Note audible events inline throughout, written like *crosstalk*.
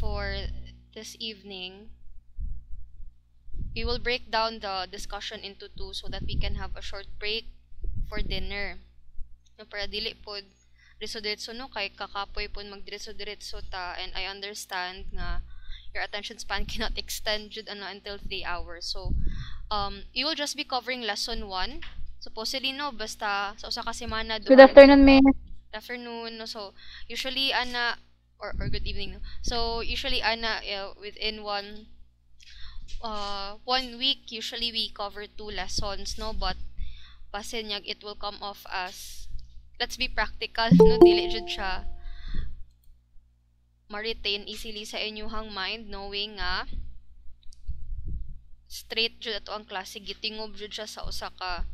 for this evening, we will break down the discussion into two so that we can have a short break for dinner. No, para dili po diretso-diretso no kay kakapoy po magdiretso-diretso ta and I understand nga your attention span *laughs* cannot extend jud ano until 3 hours. So um you will just be covering lesson 1. Supposedly no basta sa usa ka semana Good afternoon, Miss. afternoon no so usually ana or, or good evening so usually ana uh, within one uh one week usually we cover two lessons no? But pasinyag it will come off as let's be practical no? Dili jud siya ma-retain easily sa inyuhang mind knowing nga straight jud ato ang klase gitingob jud siya sa usa ka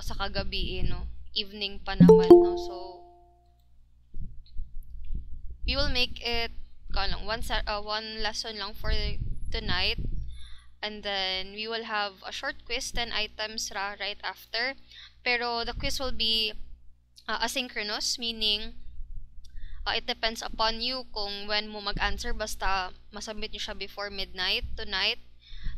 usa ka gabi eh, no? Evening pa naman no? So we will make it lang, one, uh, one lesson lang for tonight. And then, we will have a short quiz, 10 items ra right after. Pero, the quiz will be uh, asynchronous, meaning, uh, it depends upon you kung when mo mag-answer. Basta, masubmit nyo siya before midnight tonight.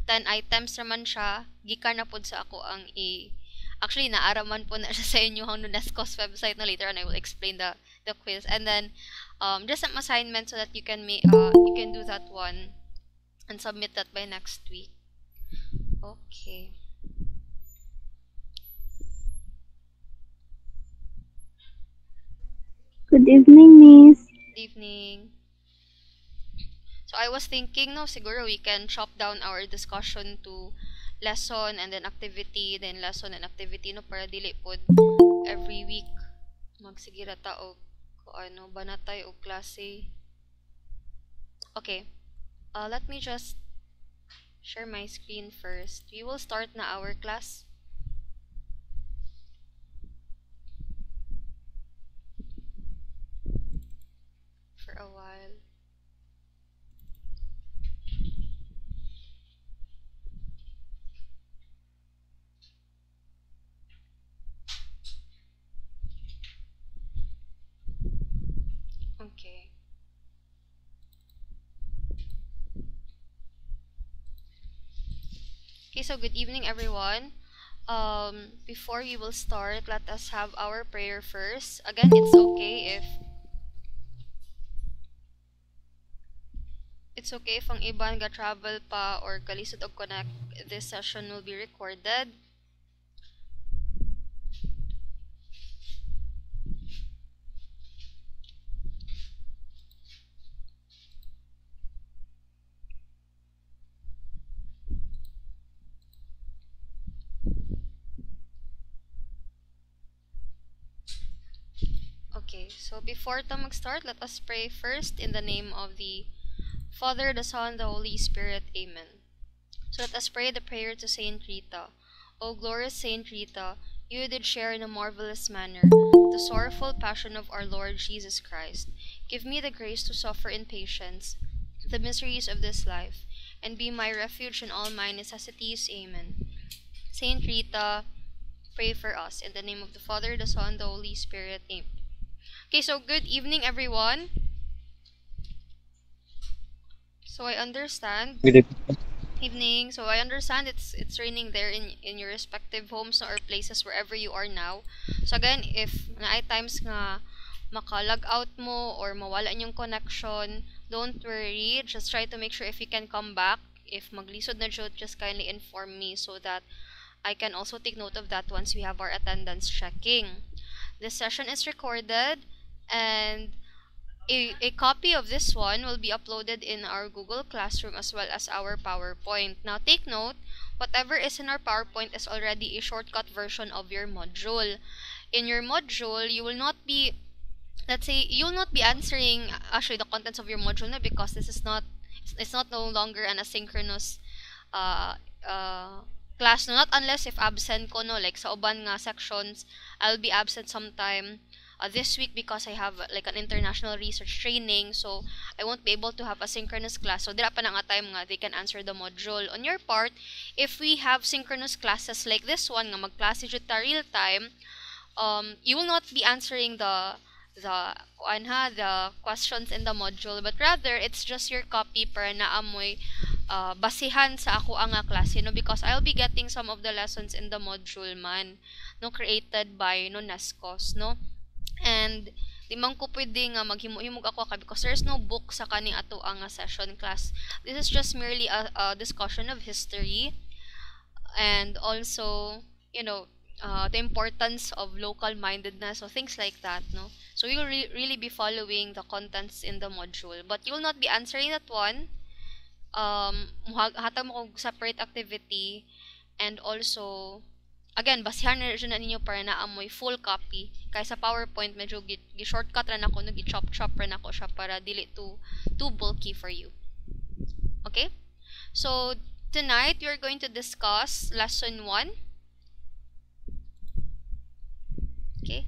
10 items naman siya. Gikan na po sa ako ang i- Actually, naaraman po na siya sa inyo ang NUNESCO's website na later on I will explain the the quiz. And then, um, just some assignment so that you can make uh, you can do that one and submit that by next week. Okay. Good evening, Miss. Good evening. So I was thinking, no, siguro we can chop down our discussion to lesson and then activity, then lesson and activity, no, para dili pod every week magsigira ta og ano, banatay o klase. Okay. Uh, let me just share my screen first. We will start na our class. For a while. Okay. Okay, so good evening everyone. Um, before we will start, let us have our prayer first. Again, it's okay if it's okay if ang iban ga travel pa or kalisod og connect this session will be recorded. Before to mag-start, let us pray first in the name of the Father, the Son, the Holy Spirit. Amen. So let us pray the prayer to Saint Rita. O glorious Saint Rita, you did share in a marvelous manner the sorrowful passion of our Lord Jesus Christ. Give me the grace to suffer in patience the miseries of this life, and be my refuge in all my necessities. Amen. Saint Rita, pray for us. In the name of the Father, the Son, the Holy Spirit. Amen. Okay, so good evening, everyone. So I understand Good evening. evening. So I understand it's it's raining there in in your respective homes or places wherever you are now. So again, if naay times nga maka-log out mo or mawala yung connection, don't worry. Just try to make sure if you can come back. If maglisod na jud, just kindly inform me so that I can also take note of that once we have our attendance checking. This session is recorded and a, a copy of this one will be uploaded in our Google Classroom as well as our PowerPoint. Now take note, whatever is in our PowerPoint is already a shortcut version of your module. In your module, you will not be, let's say, you'll not be answering actually the contents of your module na because this is not, it's not no longer an asynchronous uh, uh, class no not unless if absent ko no like sa uban nga sections I'll be absent sometime uh, this week because I have like an international research training so I won't be able to have a synchronous class. So dira pa na nga time nga they can answer the module. On your part if we have synchronous classes like this one nga magklase jud ta real time um you will not be answering the the kuan ha the questions in the module but rather it's just your copy para naamoy uh, basihan sa ako ang klase no? Because I'll be getting some of the lessons in the module man no? Created by no Nescos no and di ko pwede nga maghimo-himog ako ka because there's no book sa kaning ato ang session class. This is just merely a, a discussion of history. And also you know uh, the importance of local mindedness or things like that no? So you'll re- really be following the contents in the module. But you will not be answering that one. Um hatag mo kog separate activity. And also again basihan na na ninyo para na amoy full copy. Kay sa PowerPoint medyo gi, gi ra nako no gi chop chop ra nako siya para dili too too bulky for you. Okay? So tonight we're going to discuss lesson 1 Okay.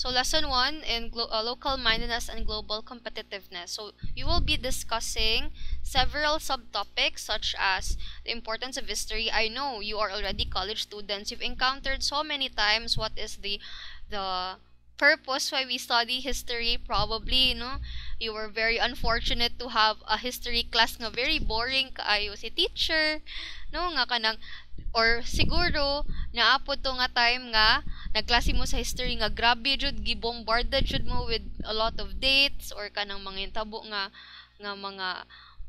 So lesson 1 in uh, local mindedness and global competitiveness. So you will be discussing several subtopics such as the importance of history. I know you are already college students. You've encountered so many times what is the the purpose why we study history probably no you were very unfortunate to have a history class nga very boring kaayo si teacher no nga kanang or siguro naapod to nga time nga nagklase mo sa history nga grabe jud gibombarded jud mo with a lot of dates or kanang mga tabo nga nga mga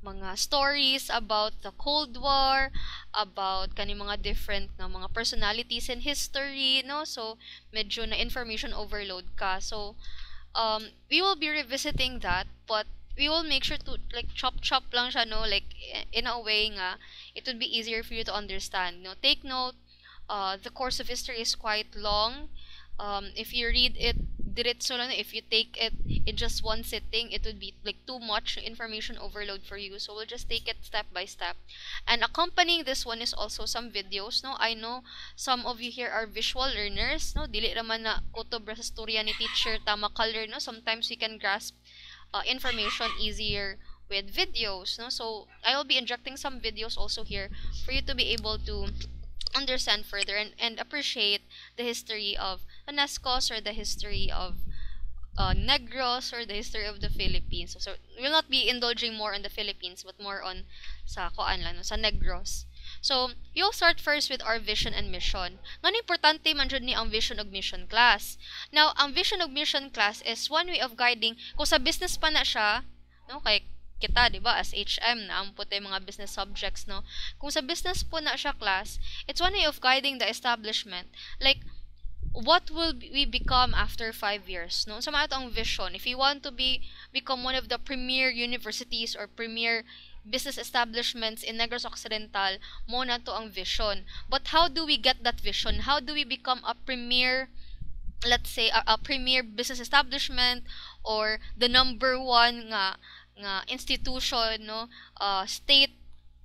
mga stories about the Cold War, about kani mga different nga mga personalities in history, no? So medyo na information overload ka. So um we will be revisiting that, but we will make sure to like chop chop lang siya no like in a way nga it would be easier for you to understand no take note uh, the course of history is quite long. Um, if you read it diretso lang, if you take it in just one sitting, it would be like too much information overload for you. So we'll just take it step by step. And accompanying this one is also some videos. No, I know some of you here are visual learners. No, dili raman na storya ni teacher tama color. No, sometimes we can grasp uh, information easier with videos. No, so I will be injecting some videos also here for you to be able to understand further and, and appreciate the history of Anascos or the history of uh, Negros or the history of the Philippines. So, so we'll not be indulging more on the Philippines but more on sa kuan lang, sa Negros. So, you'll start first with our vision and mission. Ngano importante man jud ni ang vision ug mission class. Now, ang vision ug mission class is one way of guiding kung sa business pa na siya, no, kay kita, di ba, as HM, na ang puti mga business subjects, no? Kung sa business po na siya class, it's one way of guiding the establishment. Like, what will we become after five years, no? Sa mga ang vision, if you want to be become one of the premier universities or premier business establishments in Negros Occidental, mo na to ang vision. But how do we get that vision? How do we become a premier let's say a, a premier business establishment or the number one nga nga institution no? Uh, state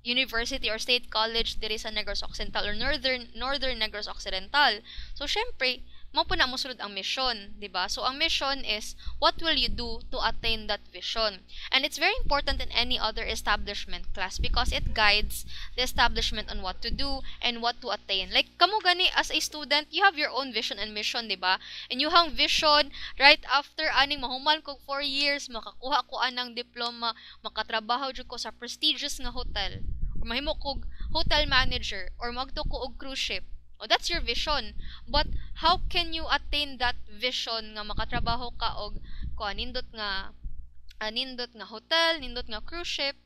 university or state college diri sa Negros Occidental or northern northern Negros Occidental. So syempre mo po na mosulod ang mission, di ba? So, ang mission is, what will you do to attain that vision? And it's very important in any other establishment class because it guides the establishment on what to do and what to attain. Like, kamo gani, as a student, you have your own vision and mission, di ba? And you have vision, right after aning mahuman ko 4 years, makakuha ko anang diploma, makatrabaho jud ko sa prestigious nga hotel, or mahimo kog hotel manager, or magto ko og cruise ship, Oh, that's your vision. But how can you attain that vision nga makatrabaho ka og ko nindot nga uh, nindot nga hotel, nindot nga cruise ship,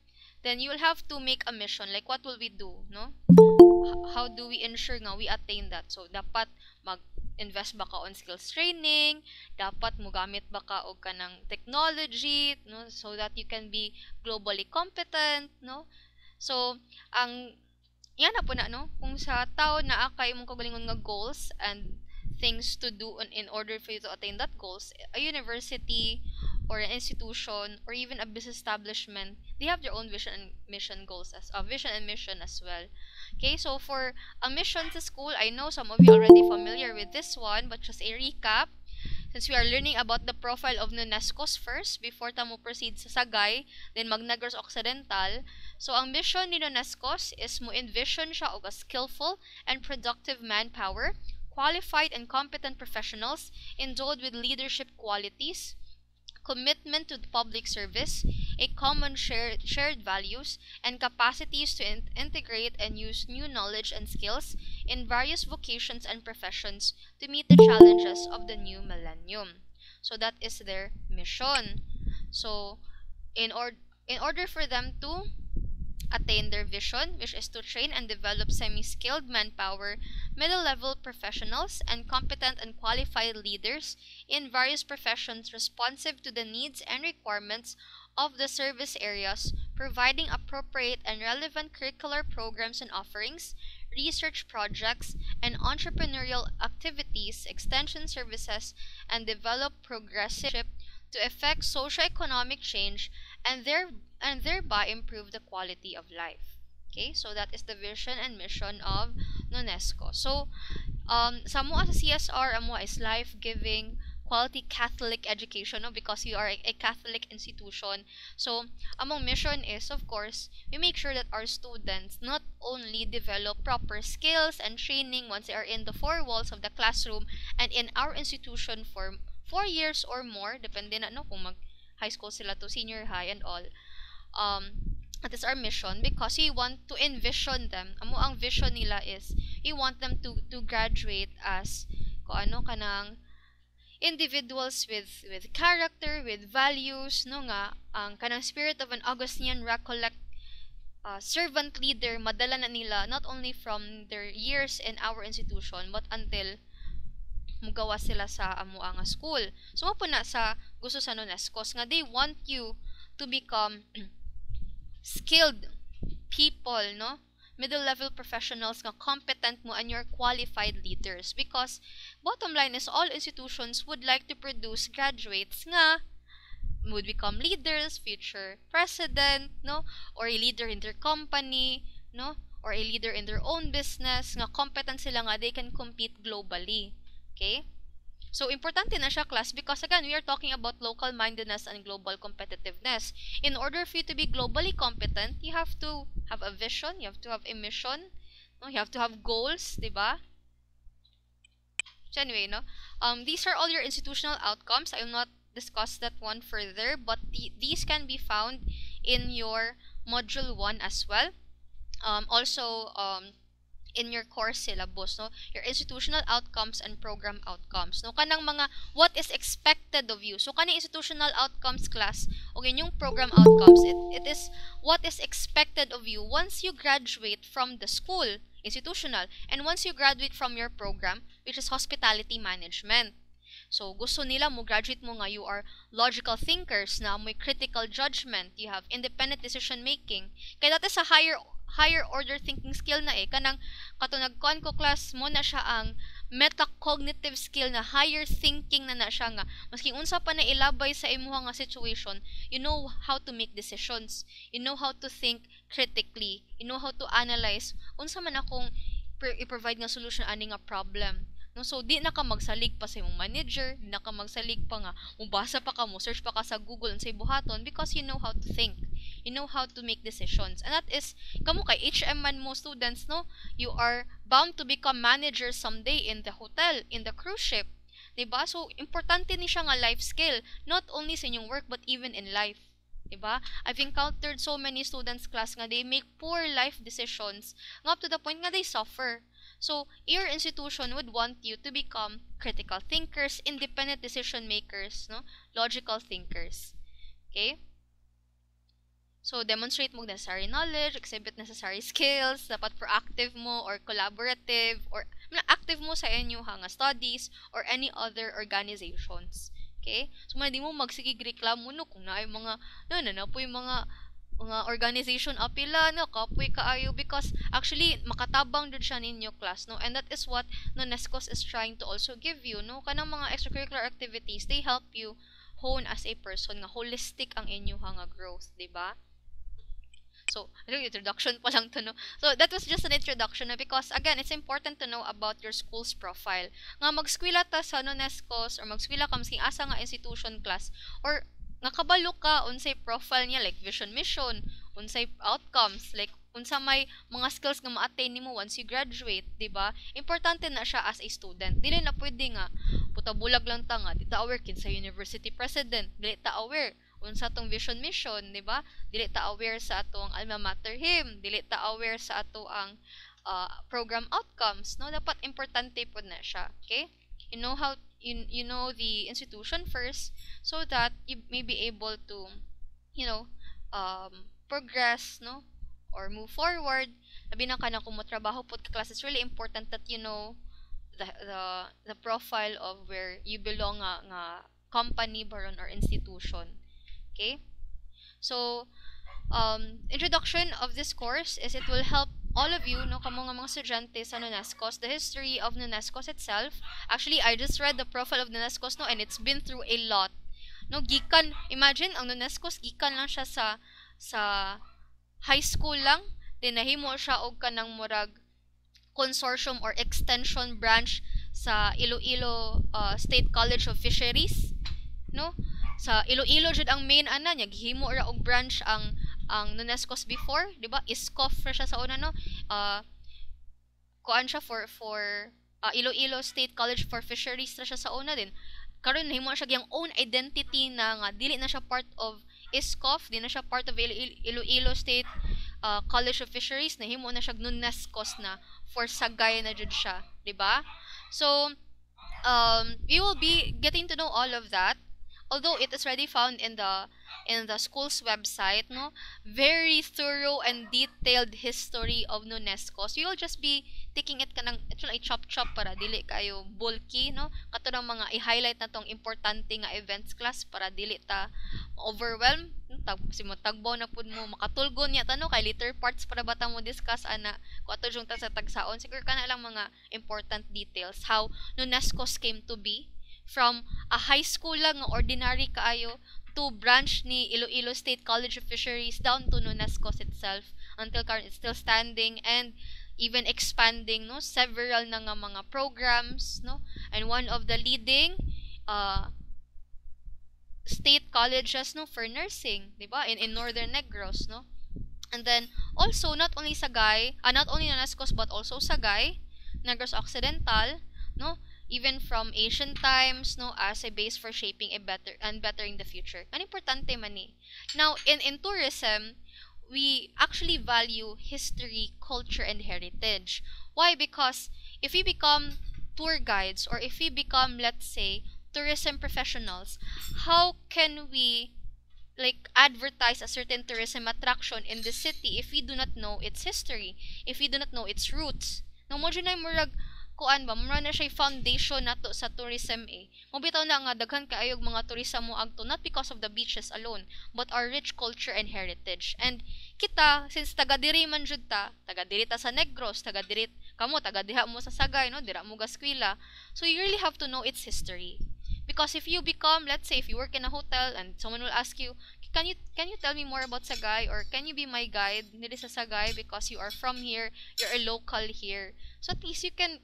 then you'll have to make a mission. Like what will we do, no? How do we ensure nga we attain that? So dapat mag invest ba ka on skills training, dapat mo gamit ba ka og kanang technology, no, so that you can be globally competent, no? So, ang yan na po na, no? Kung sa tao na akay mong kagalingon nga goals and things to do on, in order for you to attain that goals, a university or an institution or even a business establishment, they have their own vision and mission goals as a uh, vision and mission as well. Okay, so for a mission to school, I know some of you already familiar with this one, but just a recap. Since we are learning about the profile of Nunescos first, before tamo proceed sa Sagay, then Magnagros Occidental, so ang mission ni Nunescos is mo envision siya og a skillful and productive manpower, qualified and competent professionals endowed with leadership qualities, commitment to public service, a common shared, shared values, and capacities to in- integrate and use new knowledge and skills in various vocations and professions to meet the challenges of the new millennium. So that is their mission. So in or in order for them to attain their vision, which is to train and develop semi-skilled manpower, middle-level professionals, and competent and qualified leaders in various professions responsive to the needs and requirements of the service areas, providing appropriate and relevant curricular programs and offerings, research projects, and entrepreneurial activities, extension services, and develop progressive to effect socioeconomic change and there and thereby improve the quality of life. Okay, so that is the vision and mission of UNESCO. So, um, sa mo sa CSR, amo is life-giving, quality Catholic education, no? because we are a, a Catholic institution. So, among mission is, of course, we make sure that our students not only develop proper skills and training once they are in the four walls of the classroom and in our institution for four years or more, depende na no, kung mag high school sila to senior high and all. Um, that is our mission because we want to envision them. Amo ang vision nila is we want them to to graduate as ko ano kanang individuals with with character, with values, no nga ang kanang spirit of an Augustinian recollect uh, servant leader madala na nila not only from their years in our institution but until mugawa sila sa amo nga school. So mo na sa gusto sa UNESCO nga they want you to become *clears throat* skilled people, no? Middle level professionals nga competent mo and you're qualified leaders because bottom line is all institutions would like to produce graduates nga would become leaders, future president, no? Or a leader in their company, no? Or a leader in their own business, nga competent sila nga they can compete globally. Okay? So, importante na siya class because again, we are talking about local mindedness and global competitiveness. In order for you to be globally competent, you have to have a vision, you have to have a mission, no? you have to have goals, di? So anyway, no? Um, these are all your institutional outcomes. I will not discuss that one further, but the, these can be found in your module 1 as well. Um, also, um, in your course syllabus no? Your institutional outcomes and program outcomes no? Kanang mga what is expected of you. So kanang institutional outcomes class okay yung program outcomes it, it is what is expected of you once you graduate from the school institutional and once you graduate from your program which is hospitality management. So, gusto nila mo graduate mo nga you are logical thinkers na may critical judgment, you have independent decision making. Kaya dati sa higher higher order thinking skill na eh. Kanang katunag kon ko class mo na siya ang metacognitive skill na higher thinking na na siya nga. Maski unsa pa na ilabay sa imuha nga situation you know how to make decisions. You know how to think critically. You know how to analyze. Unsa man akong i-provide nga solution ani nga problem No, so, di na ka magsalig pa sa imong manager, di na ka magsalig pa nga, mubasa pa ka mo, search pa ka sa Google sa buhaton because you know how to think. You know how to make decisions. And that is, kamo kay HM man mo students, no? You are bound to become managers someday in the hotel, in the cruise ship. Diba? So, importante ni siya nga life skill. Not only sa inyong work, but even in life. Diba? I've encountered so many students class nga they make poor life decisions nga up to the point nga they suffer. So, your institution would want you to become critical thinkers, independent decision makers, no? Logical thinkers. Okay? So, demonstrate mo necessary knowledge, exhibit necessary *laughs* skills, dapat proactive mo or collaborative or active mo sa inyo nga studies or any other organizations. Okay? So, hindi mo magsigig reklamo no kung na mga, no, no, no, po yung mga mga organization apila no kapoy kaayo because actually makatabang jud siya ninyo class no and that is what no NESCOS is trying to also give you no kanang mga extracurricular activities they help you hone as a person nga holistic ang inyo nga growth di ba So, ano introduction pa lang to, no? So, that was just an introduction, no? Because, again, it's important to know about your school's profile. Nga, mag-skwila ta sa no, NESCOS, or mag-skwila ka masking asa nga institution class, or nakabalo ka unsay profile niya like vision mission unsay outcomes like unsa may mga skills nga ma-attain nimo once you graduate, di ba? Importante na siya as a student. Dili na pwede nga putabulag lang ta nga di aware kid sa university president, dili ta aware unsa tong vision mission, di ba? Dili ta aware sa atong alma mater him, dili ta aware sa ato ang uh, program outcomes, no? Dapat importante po na siya, okay? You know how you, you know the institution first so that you may be able to you know um, progress no or move forward, labi na ka na kung mo trabaho po class, it's really important that you know the, the, the profile of where you belong nga, nga company baron or institution. Okay? So, um, introduction of this course is it will help all of you, no, kamo nga mga estudyante sa NUNESCOS, the history of NUNESCOS itself. Actually, I just read the profile of NUNESCOS, no, and it's been through a lot. No, gikan, imagine, ang NUNESCOS, gikan lang siya sa, sa high school lang din nahimo siya og kanang murag consortium or extension branch sa Iloilo uh, State College of Fisheries no sa Iloilo jud ang main ana niya gihimo ra og branch ang ang NUNESCO's before di ba ISCOF siya sa una no uh, kuan siya for for uh, Iloilo State College for Fisheries ra siya sa una din karon nahimo siya gyang own identity na nga dili na siya part of ISCOF, di na siya part of Iloilo State uh, College of Fisheries, nahimo na siya NUNESCOS na for sagay na jud siya, di ba? So, um, we will be getting to know all of that. Although it is already found in the in the school's website, no, very thorough and detailed history of NUNESCOS. We will just be taking it kanang actually chop chop para dili kayo bulky, no? Kato mga i-highlight na tong importante nga events class para dili ta overwhelm tag si mo tagbaw na pud mo makatulgon niya tano kay later parts para bata mo discuss ana ko ato jung ta sa tagsaon siguro kana lang mga important details how NUNESCOS came to be from a high school lang ordinary kaayo to branch ni Iloilo State College of Fisheries down to NUNESCOS itself until current it's still standing and even expanding no several na nga mga programs no and one of the leading uh, state colleges no for nursing, 'di ba? In in Northern Negros, no? And then also not only Sagay, uh, not only Nanascos but also Sagay, Negros Occidental, no? Even from ancient times, no, as a base for shaping a better and bettering the future. An importante man ni. Now, in in tourism, we actually value history, culture, and heritage. Why? Because if we become tour guides or if we become, let's say, tourism professionals, how can we like advertise a certain tourism attraction in the city if we do not know its history, if we do not know its roots? No mo murag kuan ba mura na siya foundation nato sa tourism eh. Mobitaw na nga daghan kaayog mga turista mo agto not because of the beaches alone, but our rich culture and heritage. And kita since taga diri man jud ta, taga diri ta sa Negros, taga diri kamo taga diha mo sa Sagay no, dira mo gaskwela. So you really have to know its history. Because if you become, let's say, if you work in a hotel and someone will ask you, can you can you tell me more about Sagay or can you be my guide nila sa Sagay because you are from here, you're a local here. So at least you can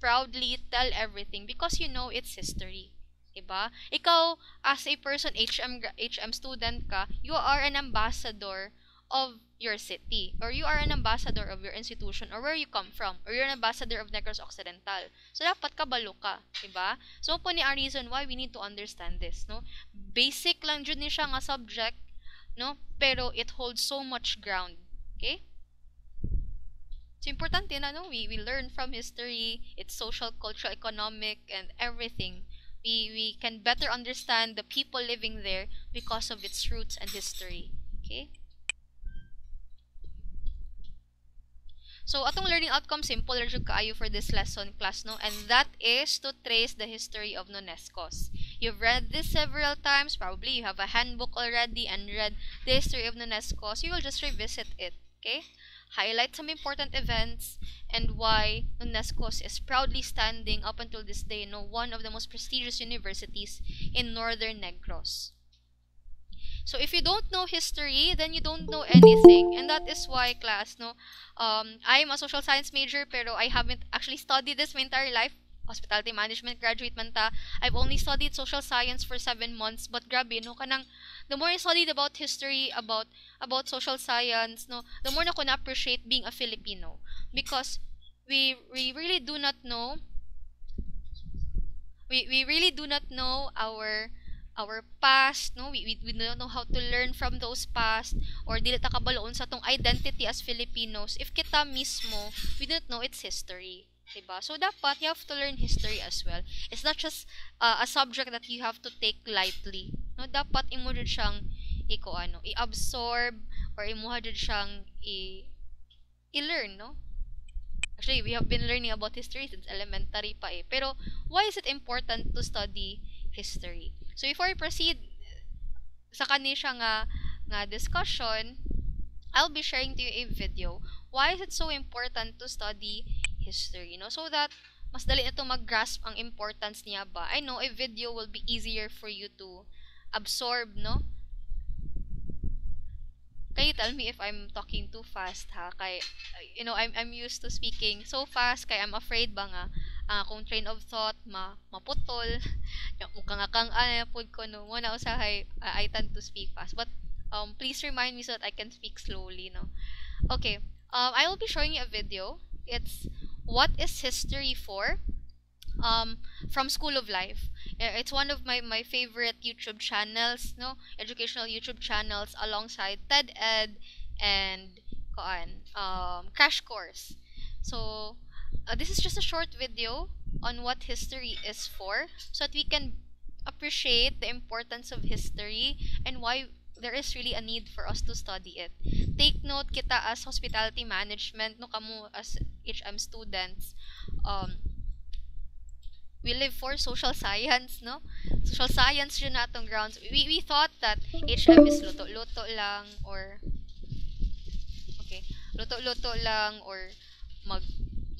proudly tell everything because you know its history. Diba? Ikaw, as a person, HM, HM student ka, you are an ambassador of your city or you are an ambassador of your institution or where you come from or you're an ambassador of Negros Occidental. So dapat kabalo ka, 'di ba? So po ni ang reason why we need to understand this, no? Basic lang jud ni nga subject, no? Pero it holds so much ground. Okay? So importante na no, we we learn from history, its social, cultural, economic and everything. We we can better understand the people living there because of its roots and history. Okay? So, atong learning outcome, simple ra kaayo for this lesson class, no? And that is to trace the history of NUNESCOS. You've read this several times. Probably you have a handbook already and read the history of NUNESCOS. You will just revisit it, okay? Highlight some important events and why NUNESCOS is proudly standing up until this day, no? One of the most prestigious universities in Northern Negros. So if you don't know history, then you don't know anything. And that is why class, no, um, I'm a social science major pero I haven't actually studied this my entire life. hospitality management graduate man ta. I've only studied social science for seven months, but grabe, no, kanang, the more I studied about history, about, about social science, no, the more na ko na-appreciate being a Filipino. Because we, we really do not know, we, we really do not know our our past no? We, we, we don't know how to learn from those past or dili ta kabaloon sa tong identity as Filipinos. If kita mismo we don't know its history diba? So dapat you have to learn history as well. It's not just uh, a subject that you have to take lightly no dapat imo jud siyang iko ano i-absorb or imo jud siyang i i-learn no Actually, we have been learning about history since elementary pa eh. Pero, why is it important to study history? So before I proceed sa kani siya nga nga discussion, I'll be sharing to you a video. Why is it so important to study history? No, so that mas dali na mag-grasp ang importance niya ba. I know a video will be easier for you to absorb, no? Can you tell me if I'm talking too fast ha? Kay you know, I'm I'm used to speaking so fast kay I'm afraid ba nga uh, kung train of thought ma maputol mukhang akang ano pod ko no mo na usahay uh, I tend to speak fast but um please remind me so that I can speak slowly no okay um I will be showing you a video it's what is history for um from school of life. It's one of my my favorite youtube channels no? Educational youtube channels alongside ted ed and um crash course. So uh, this is just a short video on what history is for so that we can appreciate the importance of history and why there is really a need for us to study it. Take note kita as hospitality management no kamo as HM students um we live for social science no social science yun natong grounds we, we thought that HM is luto-luto lang or okay luto-luto lang or mag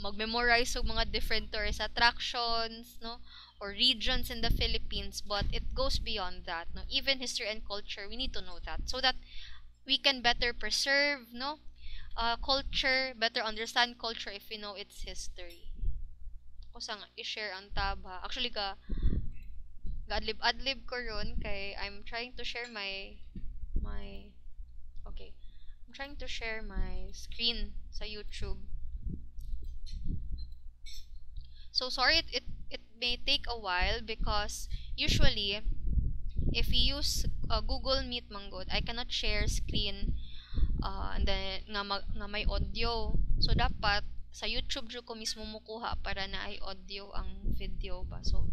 mag-memorize ng mga different tourist attractions, no? Or regions in the Philippines, but it goes beyond that, no? Even history and culture, we need to know that so that we can better preserve, no? Uh, culture, better understand culture if we know its history. Ako sang i-share ang taba. Actually, ka, adlib-adlib ko ron kay I'm trying to share my my okay. I'm trying to share my screen sa YouTube. So sorry, it, it, it may take a while because usually if you use uh, Google Meet manggod, I cannot share screen uh, and then nga, nga may audio. So dapat sa YouTube ko mismo mukuha para na ay audio ang video ba. So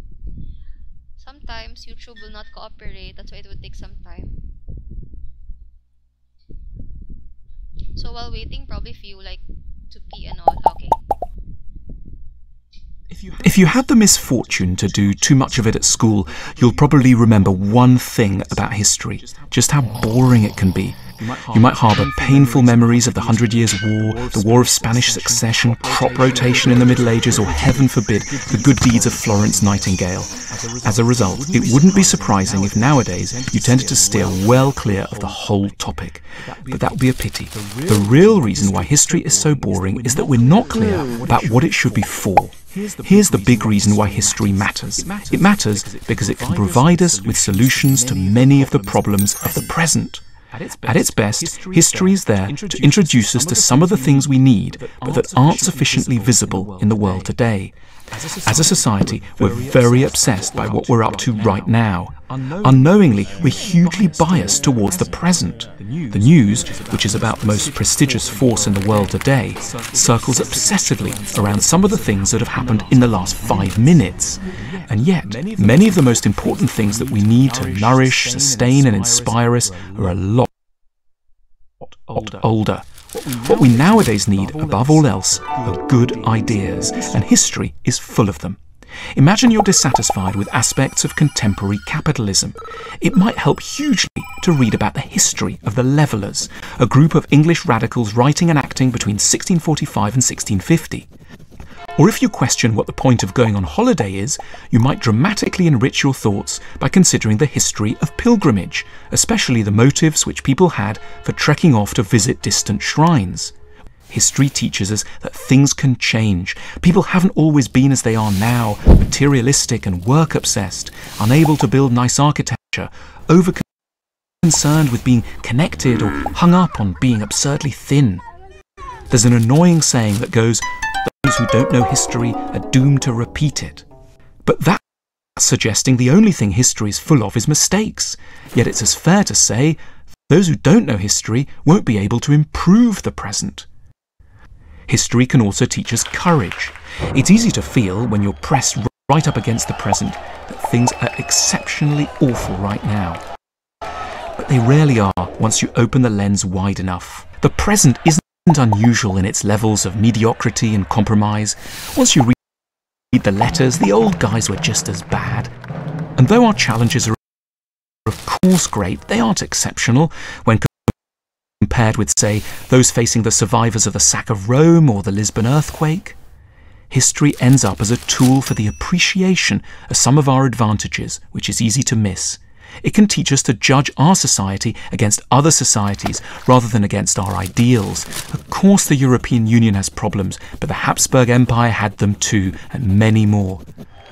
sometimes YouTube will not cooperate. That's why it would take some time. So while waiting, probably feel like to pee and all. Okay. If you had the misfortune to do too much of it at school, you'll probably remember one thing about history just how boring it can be. You might harbour painful memories of the Hundred Years' War, the War of Spanish Succession, crop rotation in the Middle Ages, or heaven forbid, the good deeds of Florence Nightingale. As a result, it wouldn't be surprising if nowadays you tended to steer well clear of the whole topic. But that would be a pity. The real reason why history is so boring is that we're not clear about what it should be for. Here's the big reason why history matters. It matters because it can provide us with solutions to many of the problems of the present. At its best, history is there to introduce us to some of the things we need, but that aren't sufficiently visible in the world today. As a society, we're very obsessed by what we're up to right now. Unknowingly, we're hugely biased towards the present. The news, which is about the most prestigious force in the world today, circles obsessively around some of the things that have happened in the last five minutes. And yet, many of the most important things that we need to nourish, sustain, and inspire us are a lot older. What we nowadays need, above all else, are good ideas, and history is full of them. Imagine you're dissatisfied with aspects of contemporary capitalism. It might help hugely to read about the history of the Levellers, a group of English radicals writing and acting between 1645 and 1650. Or if you question what the point of going on holiday is, you might dramatically enrich your thoughts by considering the history of pilgrimage, especially the motives which people had for trekking off to visit distant shrines. History teaches us that things can change. People haven't always been as they are now, materialistic and work obsessed, unable to build nice architecture, over concerned with being connected or hung up on being absurdly thin. There's an annoying saying that goes, who don't know history are doomed to repeat it. But that's suggesting the only thing history is full of is mistakes. Yet it's as fair to say, those who don't know history won't be able to improve the present. History can also teach us courage. It's easy to feel when you're pressed right up against the present that things are exceptionally awful right now. But they rarely are once you open the lens wide enough. The present isn't unusual in its levels of mediocrity and compromise. Once you read the letters, the old guys were just as bad. And though our challenges are of course great, they aren't exceptional when compared with, say, those facing the survivors of the sack of Rome or the Lisbon earthquake. History ends up as a tool for the appreciation of some of our advantages, which is easy to miss. It can teach us to judge our society against other societies rather than against our ideals. Of course, the European Union has problems, but the Habsburg Empire had them too, and many more.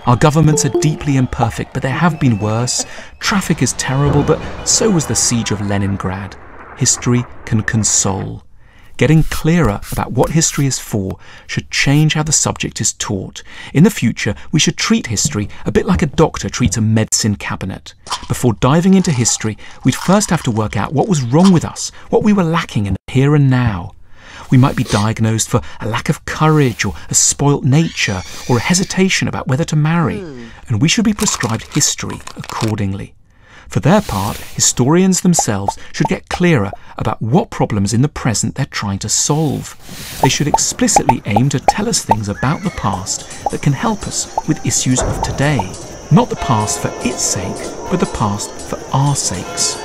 Our governments are deeply imperfect, but there have been worse. Traffic is terrible, but so was the siege of Leningrad history can console. Getting clearer about what history is for should change how the subject is taught. In the future, we should treat history a bit like a doctor treats a medicine cabinet. Before diving into history, we'd first have to work out what was wrong with us, what we were lacking in the here and now. We might be diagnosed for a lack of courage or a spoilt nature or a hesitation about whether to marry, hmm. and we should be prescribed history accordingly. For their part, historians themselves should get clearer about what problems in the present they're trying to solve. They should explicitly aim to tell us things about the past that can help us with issues of today. Not the past for its sake, but the past for our sakes.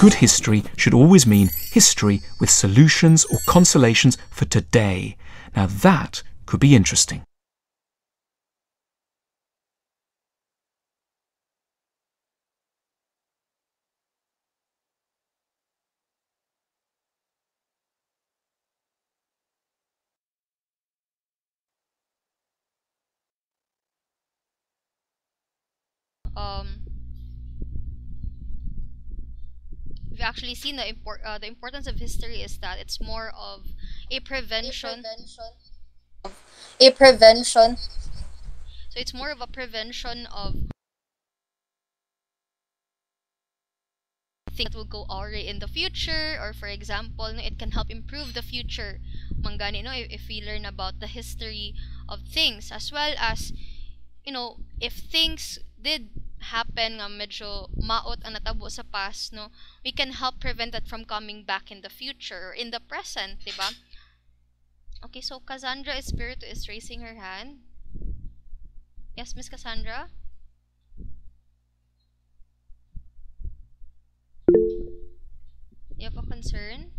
Good history should always mean history with solutions or consolations for today. Now that could be interesting. Um we've actually seen the import uh, the importance of history is that it's more of a prevention. A prevention. So it's more of a prevention of things that will go awry in the future or for example no, it can help improve the future. Mangani no if, if we learn about the history of things as well as you know if things did happen nga medyo maot ang natabo sa past no? We can help prevent that from coming back in the future or in the present di ba? Okay so Cassandra Espiritu is raising her hand. Yes Miss Cassandra? You have a concern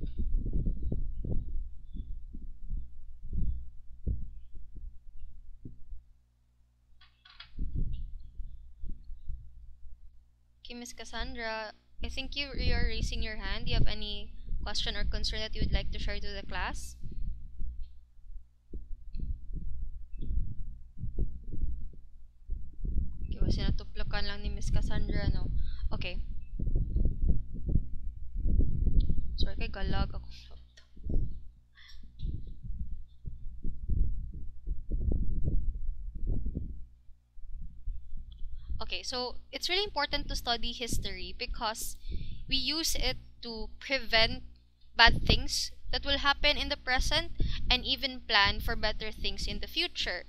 Okay, Miss Cassandra, I think you you're raising your hand. Do you have any question or concern that you would like to share to the class? Okay, kasi natuplakan lang ni Miss Cassandra, no? Okay. Sorry, kay galag ako. Okay, so it's really important to study history because we use it to prevent bad things that will happen in the present and even plan for better things in the future.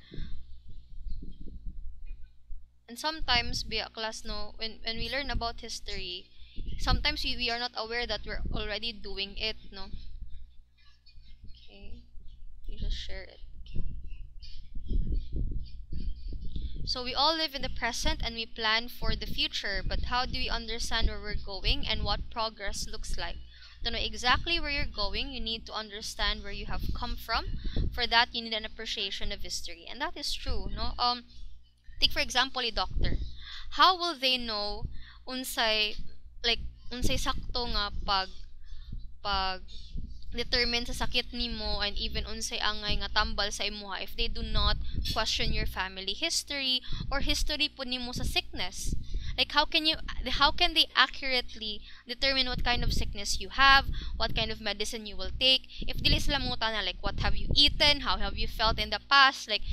And sometimes, be a class, no, when, when we learn about history, sometimes we, we are not aware that we're already doing it, no? Okay, you just share it. So we all live in the present and we plan for the future, but how do we understand where we're going and what progress looks like? To know exactly where you're going, you need to understand where you have come from. For that, you need an appreciation of history. And that is true, no? Um, take for example a doctor. How will they know unsay like unsay sakto nga pag pag determine sa sakit nimo and even unsay angay nga tambal sa imuha if they do not question your family history or history po nimo sa sickness. Like how can you how can they accurately determine what kind of sickness you have what kind of medicine you will take? If dili sila mo na like what have you eaten how have you felt in the past like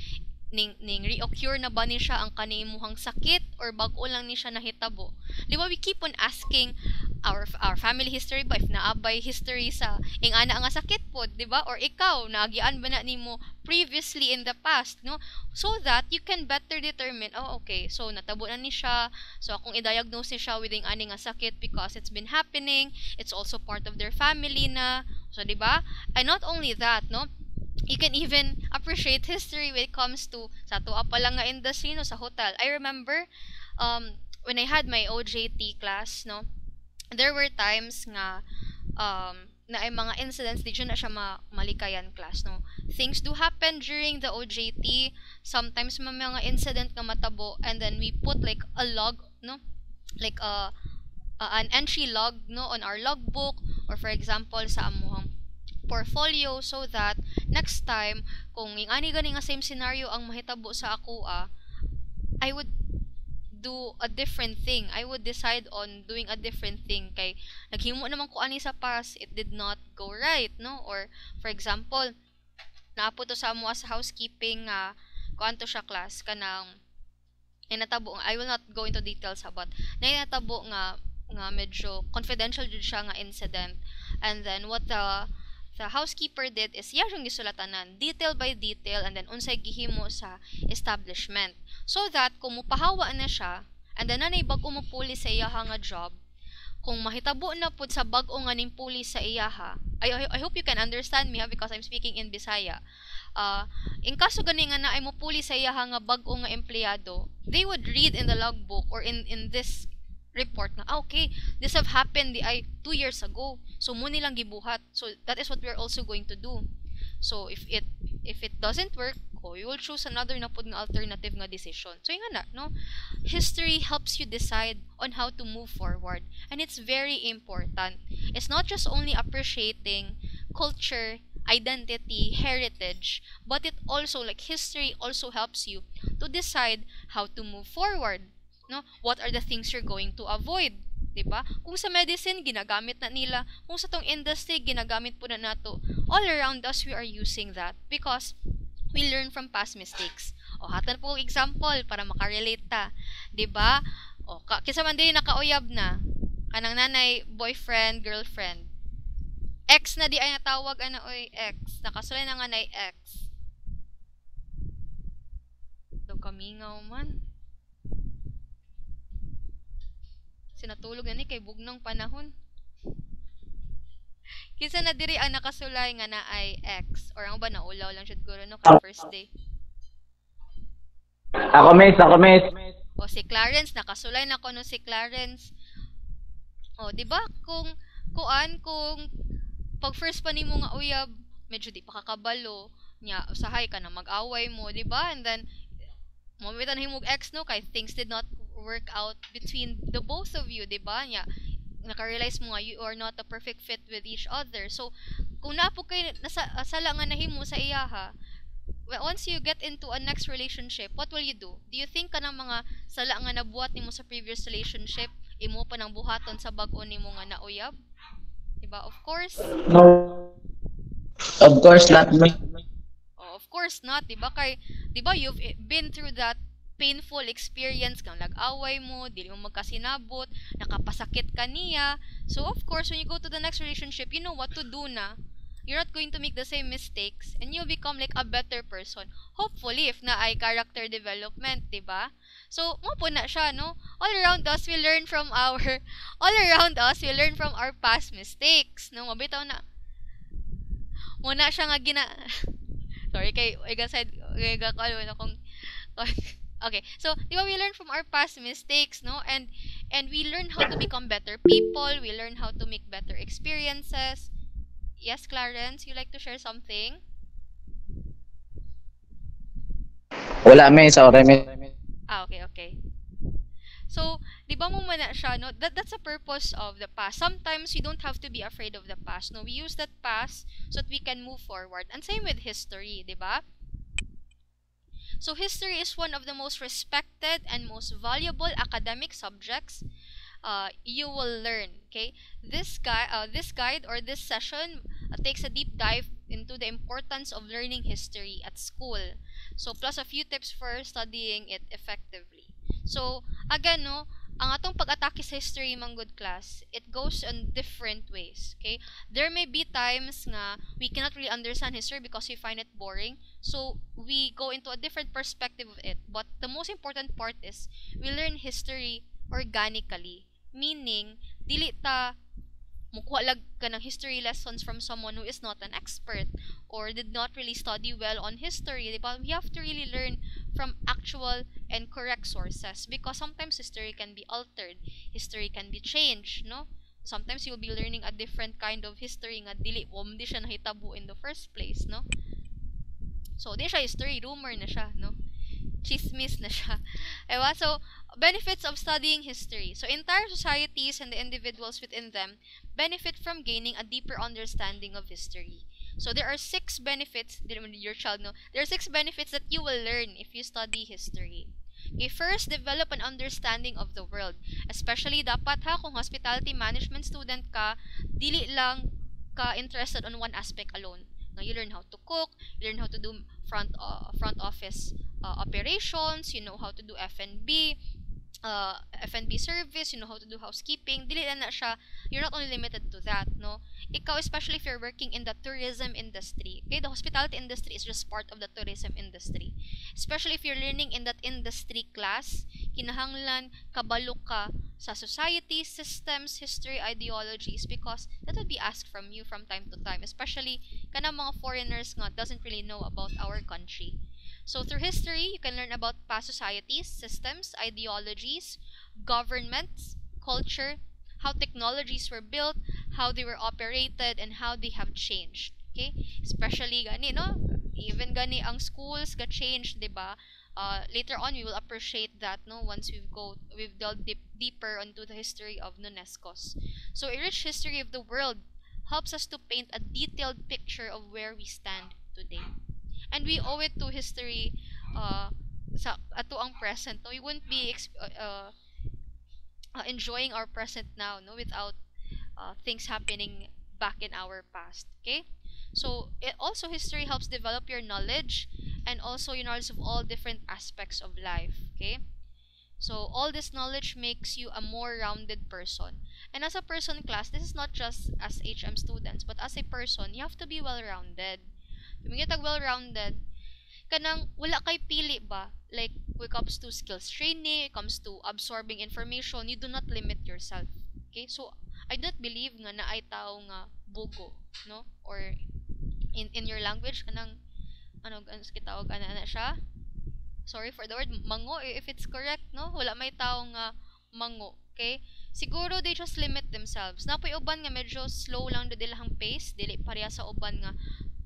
ning ning reoccur na ba ni siya ang kanimuhang sakit or bag-o lang ni siya nahitabo? Di ba we keep on asking our our family history ba if naabay history sa ing ana nga sakit po di ba? Or ikaw nagian ba na nimo previously in the past no? So that you can better determine oh okay so natabo na ni siya. So akong i-diagnose siya with ing ani nga sakit because it's been happening. It's also part of their family na. So di ba? And not only that no you can even appreciate history when it comes to sa tuwa pa lang nga industry no sa hotel. I remember um when I had my OJT class no there were times nga um na ay mga incidents di na siya ma malikayan class no things do happen during the OJT sometimes may mga incident nga matabo and then we put like a log no like a, a an entry log no on our logbook or for example sa portfolio so that next time kung yung ani gani nga same scenario ang mahitabo sa ako ah I would do a different thing. I would decide on doing a different thing. Kay naghimo naman ko ani sa past it did not go right no? Or for example naapo to sa amo sa housekeeping nga uh, kuanto siya class kanang natabo I will not go into details about natabo nga nga medyo confidential jud siya nga incident. And then what the the housekeeper did is iya siyang gisulatanan detail by detail and then unsay gihimo sa establishment. So that kung mupahawa na siya and then nanay bag-o mo puli sa iyaha nga job kung mahitabo na pud sa bag-o nga ning puli sa iyaha I, I, I hope you can understand me ha because I'm speaking in Bisaya. Uh, in kaso gani nga na ay mo puli sa iyaha nga bag-o nga empleyado they would read in the logbook or in in this report na, ah, okay, this have happened di ay two years ago. So, mo nilang gibuhat. So, that is what we're also going to do. So, if it if it doesn't work, oh, you will choose another na pud nga alternative nga decision. So, yung na, no? History helps you decide on how to move forward. And it's very important. It's not just only appreciating culture, identity, heritage, but it also, like history also helps you to decide how to move forward no? What are the things you're going to avoid? 'di ba? Kung sa medicine ginagamit na nila, kung sa tong industry ginagamit po na nato, all around us we are using that because we learn from past mistakes. O hatan po example para makarelate ta, 'di ba? O kisa man din nakauyab na kanang nanay boyfriend, girlfriend. Ex na di ay natawag ana oy ex. Nakasulay na nga nay ex. Do kamingaw man. Sinatulog na ni kay bugnong panahon. Kisa na diri ang nakasulay nga na ay X or ang ba na ulaw lang siya guro no kay first day. Ako miss, ako miss. O si Clarence nakasulay na ko no si Clarence. O di ba kung kuan kung pag first pa nimo nga uyab medyo di pa kakabalo nya usahay ka na mag-away mo di ba and then mo bitan himog ex no kay things did not work out between the both of you, 'di ba? Nya naka-realize mo nga you are not a perfect fit with each other. So, kung napo kay nasa sala nga nahimo sa iyaha, well, once you get into a next relationship, what will you do? Do you think ka ng mga sala nga nabuhat nimo sa previous relationship, imo pa nang buhaton sa bag-o nimo nga nauyab? Diba? Of course. No. Of course not. Oh, of course not, 'di ba? Kay 'di ba you've been through that painful experience kang nag-away mo, dili mo magkasinabot, nakapasakit ka niya. So, of course, when you go to the next relationship, you know what to do na. You're not going to make the same mistakes and you'll become like a better person. Hopefully, if na ay character development, di ba? So, mo po na siya, no? All around us, we learn from our, *laughs* all around us, we learn from our past mistakes. No? Mabitaw na. Muna siya nga gina... *laughs* Sorry, kay, kay side, kay gakalo na kung, Okay, so di ba we learn from our past mistakes, no? And and we learn how to become better people. We learn how to make better experiences. Yes, Clarence, you like to share something? Wala may sorry may. Ah, okay, okay. So, di ba mo man siya, no? That, that's the purpose of the past. Sometimes, we don't have to be afraid of the past, no? We use that past so that we can move forward. And same with history, di ba? So, history is one of the most respected and most valuable academic subjects uh, you will learn, okay? This, guide, uh, this guide or this session uh, takes a deep dive into the importance of learning history at school. So, plus a few tips for studying it effectively. So, again, no, ang atong pag-atake sa history mang good class, it goes in different ways, okay? There may be times nga we cannot really understand history because we find it boring. So, we go into a different perspective of it. But the most important part is we learn history organically. Meaning, dili ta mukuha lag ka ng history lessons from someone who is not an expert or did not really study well on history. Diba? We have to really learn from actual and correct sources because sometimes history can be altered. History can be changed, no? Sometimes you'll be learning a different kind of history nga dili mo di siya nahitabo in the first place, no? So, di siya history, rumor na siya, no? Chismis na siya. Ewa? *laughs* So, benefits of studying history. So, entire societies and the individuals within them benefit from gaining a deeper understanding of history. So, there are six benefits, your child know, there are six benefits that you will learn if you study history. Okay, first, develop an understanding of the world. Especially, dapat ha, kung hospitality management student ka, dili lang ka interested on one aspect alone. Now, you learn how to cook, you learn how to do front uh, front office uh, operations, you know how to do F&B, uh, F&B service, you know how to do housekeeping. Dili na siya, you're not only limited to that, no? Ikaw, especially if you're working in the tourism industry, okay, the hospitality industry is just part of the tourism industry. Especially if you're learning in that industry class, kinahanglan kabalo ka sa society, systems, history, ideologies, because that will be asked from you from time to time, especially kana mga foreigners nga doesn't really know about our country. So through history, you can learn about past societies, systems, ideologies, governments, culture, how technologies were built, how they were operated, and how they have changed. Okay? Especially gani, no? Even gani ang schools got changed, di ba? Uh, later on, we will appreciate that, no? Once we've go, we've delved deep, deeper into the history of NUNESCO's. So a rich history of the world helps us to paint a detailed picture of where we stand today. And we owe it to history uh, sa ato ang present. No? We wouldn't be uh, uh, enjoying our present now no without uh, things happening back in our past. Okay? So, it also history helps develop your knowledge and also your knowledge of all different aspects of life. Okay? So, all this knowledge makes you a more rounded person. And as a person class, this is not just as HM students, but as a person, you have to be well-rounded. Tumingitag well-rounded, kanang wala kay pili ba? Like, when it comes to skills training, it comes to absorbing information, you do not limit yourself. Okay? So, I don't believe nga na ay tao nga bugo, no? Or in in your language kanang ano ano kitawag ana na siya? Sorry for the word mango if it's correct, no? Wala may tao nga mango, okay? Siguro they just limit themselves. Napoy uban nga medyo slow lang do dilang pace, dili pareha sa uban nga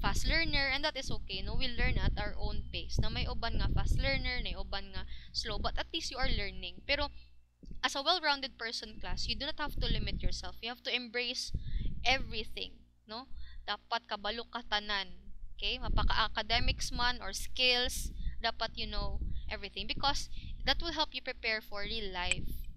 fast learner and that is okay no? We learn at our own pace na may uban nga fast learner na uban nga slow but at least you are learning. Pero as a well-rounded person class you do not have to limit yourself. You have to embrace everything no? Dapat kabalo ka tanan okay? Mapaka academics man or skills dapat you know everything because that will help you prepare for real life.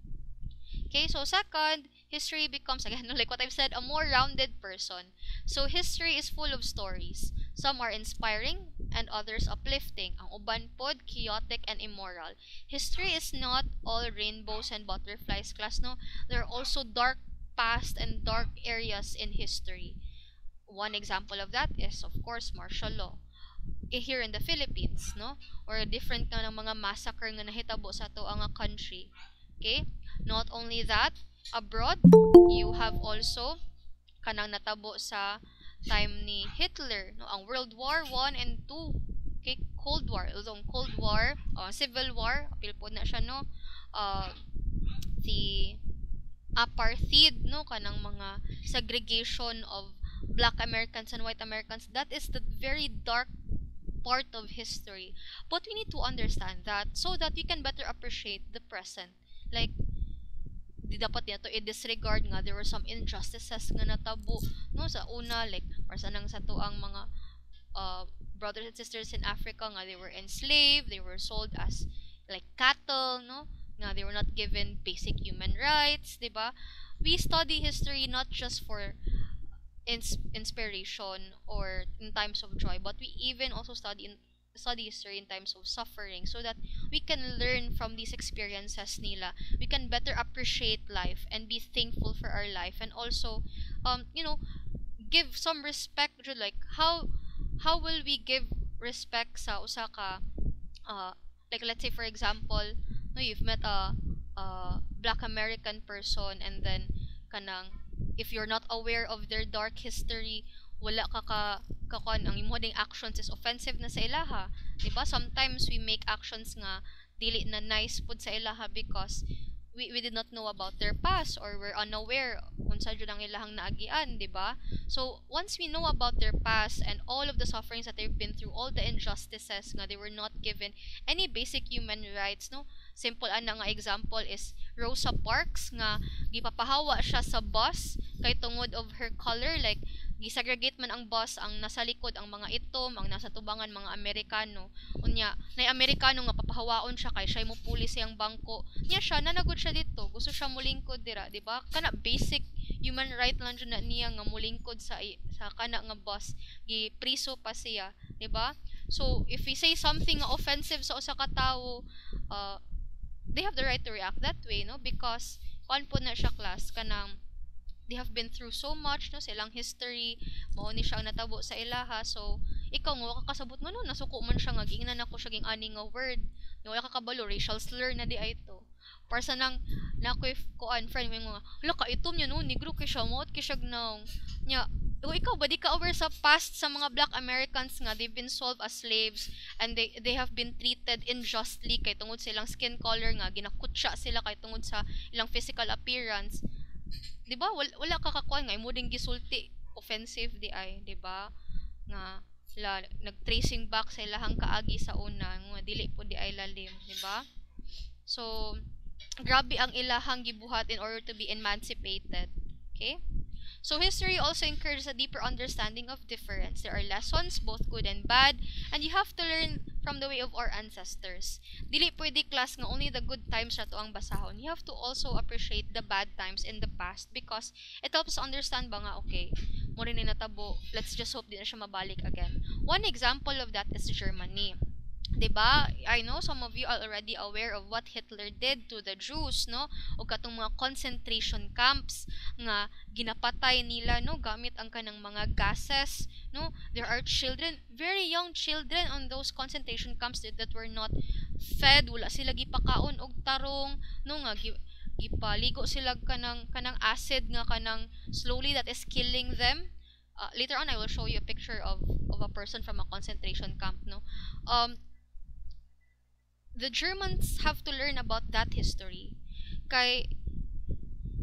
Okay, so second, history becomes, again, *laughs* like what I've said, a more rounded person. So history is full of stories. Some are inspiring and others uplifting. Ang uban pod, chaotic and immoral. History is not all rainbows and butterflies, class, no? There are also dark past and dark areas in history. One example of that is, of course, martial law eh, here in the Philippines, no? Or different ka ng mga massacre nga nahitabo sa to ang country. Okay? Not only that, abroad, you have also kanang natabo sa time ni Hitler, no? Ang World War 1 and 2. Okay, Cold War. Although Cold War, uh, Civil War, apil po na siya, no? Uh, the apartheid, no? Kanang mga segregation of black Americans and white Americans. That is the very dark part of history. But we need to understand that so that we can better appreciate the present like di dapat niya to i-disregard nga. There were some injustices nga natabo no sa una like para sa nang sa tuang mga uh, brothers and sisters in Africa nga they were enslaved they were sold as like cattle no nga they were not given basic human rights di ba? We study history not just for ins- inspiration or in times of joy but we even also study in history in times of suffering so that we can learn from these experiences nila we can better appreciate life and be thankful for our life and also um you know give some respect to like how how will we give respect sa usa ka uh, like let's say for example no you've met a, a black american person and then kanang if you're not aware of their dark history wala ka ka kakuan ang imo ding actions is offensive na sa ilaha. Di ba sometimes we make actions nga dili na nice pud sa ilaha because we, we did not know about their past or we're unaware unsa jud ang ilahang naagian di ba so once we know about their past and all of the sufferings that they've been through all the injustices nga they were not given any basic human rights no? Simple ana nga example is Rosa Parks nga gipapahawa siya sa bus kay tungod of her color like gisegregate man ang bus ang nasa likod ang mga itom ang nasa tubangan mga Amerikano. Unya nay Amerikano nga papahawaon siya kay siya mo pulis siyang bangko. Niya siya nanagod siya dito. Gusto siya mulingkod dira di ba? Kana basic human right lang na niya nga mulingkod sa sa kana nga bus. Gipriso pa siya di ba? So if we say something offensive sa usa ka tawo uh, they have the right to react that way no? Because kuan po na siya class kanang they have been through so much no sa ilang history mao ni siya natabo sa ilaha. So ikaw nga wala ka kasabot nga no nasuko man siya nga gingnan ako siya ging ani nga word. Nga wala ka kabalo racial slur na di ay to. Para sa nang na ko kuan friend mo nga hala ka itom niya no negro kay siya mo kay siya gnaw nya o ikaw ba di ka aware sa past sa mga black Americans nga they've been sold as slaves and they they have been treated injustly kay tungod sa ilang skin color nga ginakutsa sila kay tungod sa ilang physical appearance di ba? Wala, wala ka kakuan nga imo ding gisulti offensive di ay di ba? Nga la nag-tracing back sa ilahang kaagi sa una nga dili po di ay lalim di ba? So grabe ang ilahang gibuhat in order to be emancipated okay So history also encourages a deeper understanding of difference. There are lessons, both good and bad, and you have to learn from the way of our ancestors. Dili pwede class nga only the good times to ang basahon. You have to also appreciate the bad times in the past because it helps understand ba nga, okay, mo rin natabo, let's just hope di na siya mabalik again. One example of that is Germany. 'Di ba? I know some of you are already aware of what Hitler did to the Jews, no? O katong mga concentration camps nga ginapatay nila, no, gamit ang kanang mga gases, no? There are children, very young children on those concentration camps that, were not fed, wala sila gipakaon og tarong, no nga gi, gipaligo sila kanang kanang acid nga kanang slowly that is killing them. Uh, later on I will show you a picture of of a person from a concentration camp, no. Um the Germans have to learn about that history. Kay,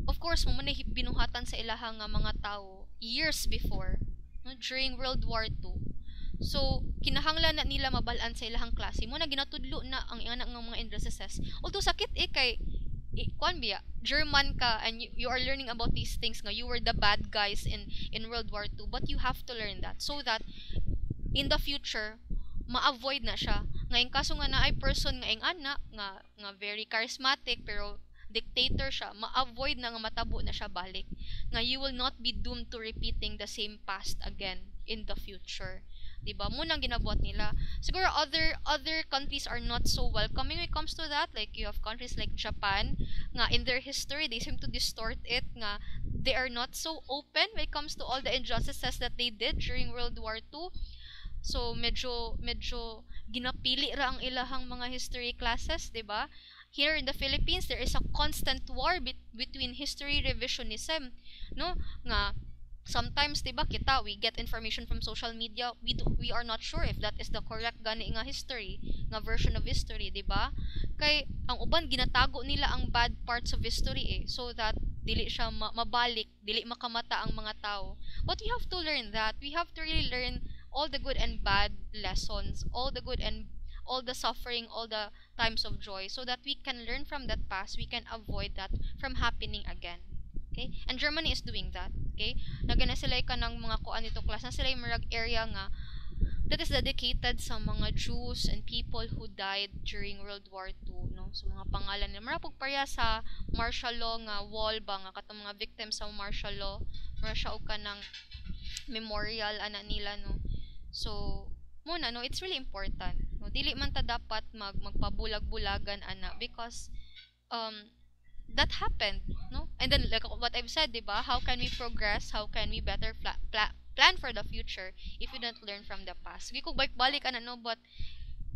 of course, mo man binuhatan sa ilaha nga mga tao years before, no, during World War II. So, kinahanglan na nila mabalaan sa ilahang klase. Mo na ginatudlo na ang anak ng mga injustices. Although sakit eh kay eh, kuan biya, German ka and you, you are learning about these things nga you were the bad guys in in World War II but you have to learn that so that in the future ma-avoid na siya. Ngayon kaso nga na ay person nga ing ana nga nga very charismatic pero dictator siya, ma-avoid na nga matabo na siya balik. Nga you will not be doomed to repeating the same past again in the future. 'Di ba? Mo nang ginabuhat nila. Siguro other other countries are not so welcoming when it comes to that. Like you have countries like Japan nga in their history they seem to distort it nga they are not so open when it comes to all the injustices that they did during World War II So medyo medyo ginapili ra ang ilahang mga history classes, 'di ba? Here in the Philippines, there is a constant war be- between history revisionism, no? Nga sometimes 'di ba kita we get information from social media, we do, we are not sure if that is the correct gani nga history, nga version of history, 'di ba? Kay ang uban ginatago nila ang bad parts of history eh so that dili siya ma- mabalik, dili makamata ang mga tao. But we have to learn that. We have to really learn all the good and bad lessons, all the good and all the suffering, all the times of joy, so that we can learn from that past, we can avoid that from happening again. Okay? And Germany is doing that. Okay? Naga na sila ka ng mga kuan nito class, na sila yung area nga that is dedicated sa mga Jews and people who died during World War II, no? So mga pangalan nila. Mara pagparya sa martial law nga wall ba nga katong mga victims sa martial law, mara siya ka ng memorial ana nila no. So muna no, it's really important. No, dili man ta dapat mag magpabulag-bulagan ana because um that happened, no? And then like what I've said, 'di ba? How can we progress? How can we better pla- pla- plan for the future if you don't learn from the past. Sige ko balik-balik ana no but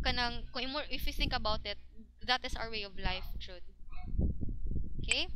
kanang kung imo if you think about it, that is our way of life, truth. Okay?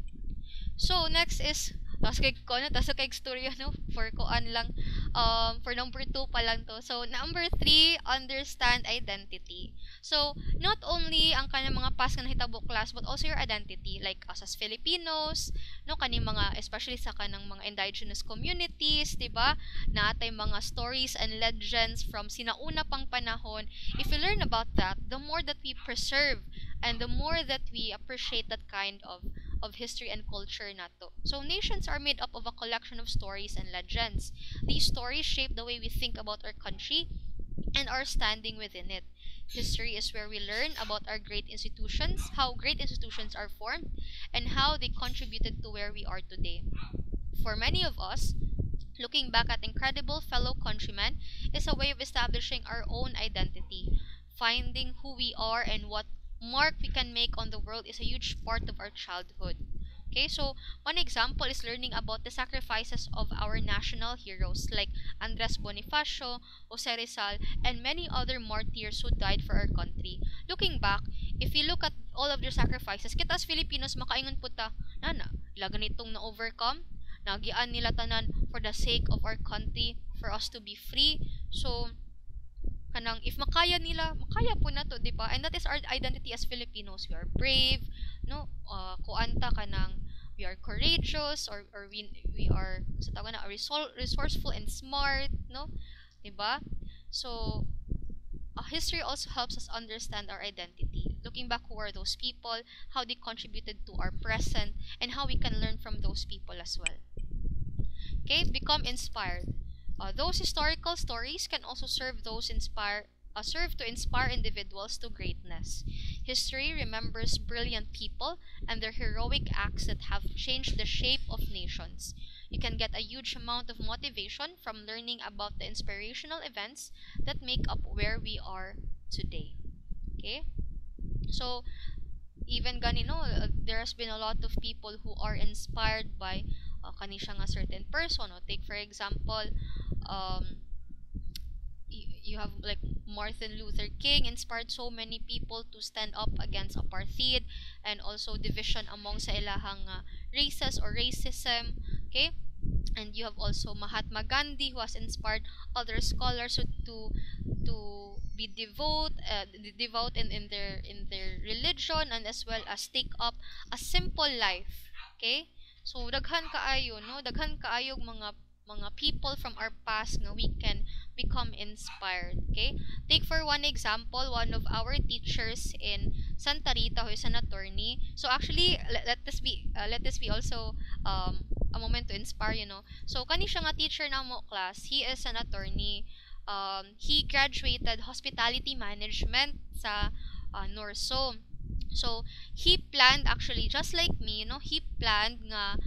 So next is tapos kay ko na tapos kay istorya no for koan lang um for number 2 pa lang to. So number 3, understand identity. So not only ang kanang mga past nga nahitabo class but also your identity like us as Filipinos, no kani mga especially sa kanang mga indigenous communities, 'di ba? Naatay mga stories and legends from sinauna pang panahon. If we learn about that, the more that we preserve and the more that we appreciate that kind of of history and culture nato. So nations are made up of a collection of stories and legends. These stories shape the way we think about our country and our standing within it. History is where we learn about our great institutions, how great institutions are formed, and how they contributed to where we are today. For many of us, looking back at incredible fellow countrymen is a way of establishing our own identity. Finding who we are and what mark we can make on the world is a huge part of our childhood. Okay, so one example is learning about the sacrifices of our national heroes like Andres Bonifacio, Jose Rizal, and many other martyrs who died for our country. Looking back, if you look at all of their sacrifices, kita as Filipinos makaingon po ta, nana, ila ganitong na-overcome, nagian nila tanan for the sake of our country, for us to be free. So, kanang if makaya nila makaya po na to di ba? And that is our identity as Filipinos. We are brave no? Uh, kuanta kanang we are courageous or or we we are sa tawag na resol- resourceful and smart no? Di ba? So uh, history also helps us understand our identity. Looking back who are those people how they contributed to our present and how we can learn from those people as well. Okay? Become inspired uh, those historical stories can also serve those inspire uh, serve to inspire individuals to greatness. History remembers brilliant people and their heroic acts that have changed the shape of nations. You can get a huge amount of motivation from learning about the inspirational events that make up where we are today. Okay? So, even ganino, uh, there has been a lot of people who are inspired by uh, kani siya nga certain person. No? Take for example, um, you, have like Martin Luther King inspired so many people to stand up against apartheid and also division among sa ilahang uh, races or racism. Okay? And you have also Mahatma Gandhi who has inspired other scholars to to, be devout uh, devout in, in their in their religion and as well as take up a simple life. Okay? So daghan kaayo no, daghan kaayo mga mga people from our past nga we can become inspired. Okay? Take for one example, one of our teachers in Santa Rita who is an attorney. So actually, let, let this be uh, let this be also um, a moment to inspire, you know. So kani siya nga teacher na mo class, he is an attorney. Um, he graduated hospitality management sa uh, Norso. So, he planned actually, just like me, no, he planned nga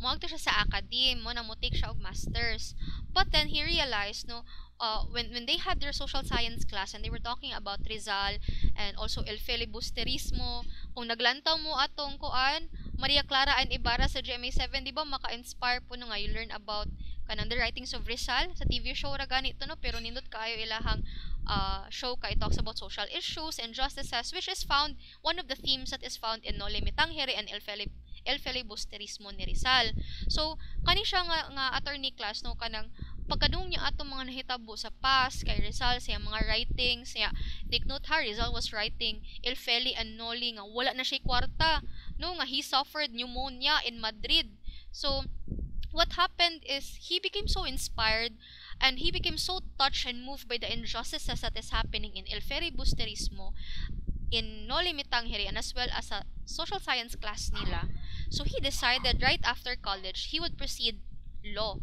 moagto siya sa academe mo na mo take siya og masters. But then he realized no uh, when when they had their social science class and they were talking about Rizal and also el filibusterismo kung naglantaw mo atong kuan Maria Clara and Ibarra sa GMA7 di ba maka-inspire po no nga you learn about kanang the writings of Rizal sa TV show ra ganito no? Pero nindot kaayo ilahang uh, show kay talks about social issues and justices which is found one of the themes that is found in No Limitang Here and El Felip El Filibusterismo ni Rizal. So, kani siya nga, nga attorney class, no, kanang pagkadung niya atong mga nahitabo sa past kay Rizal sa mga writings niya take note ha Rizal was writing El Feli and Noli nga wala na siya kwarta no? Nga he suffered pneumonia in Madrid. So what happened is he became so inspired And he became so touched and moved by the injustices that is happening in El Feribus Terismo, in No Limitang Hirian, as well as a social science class nila. So he decided right after college, he would proceed law.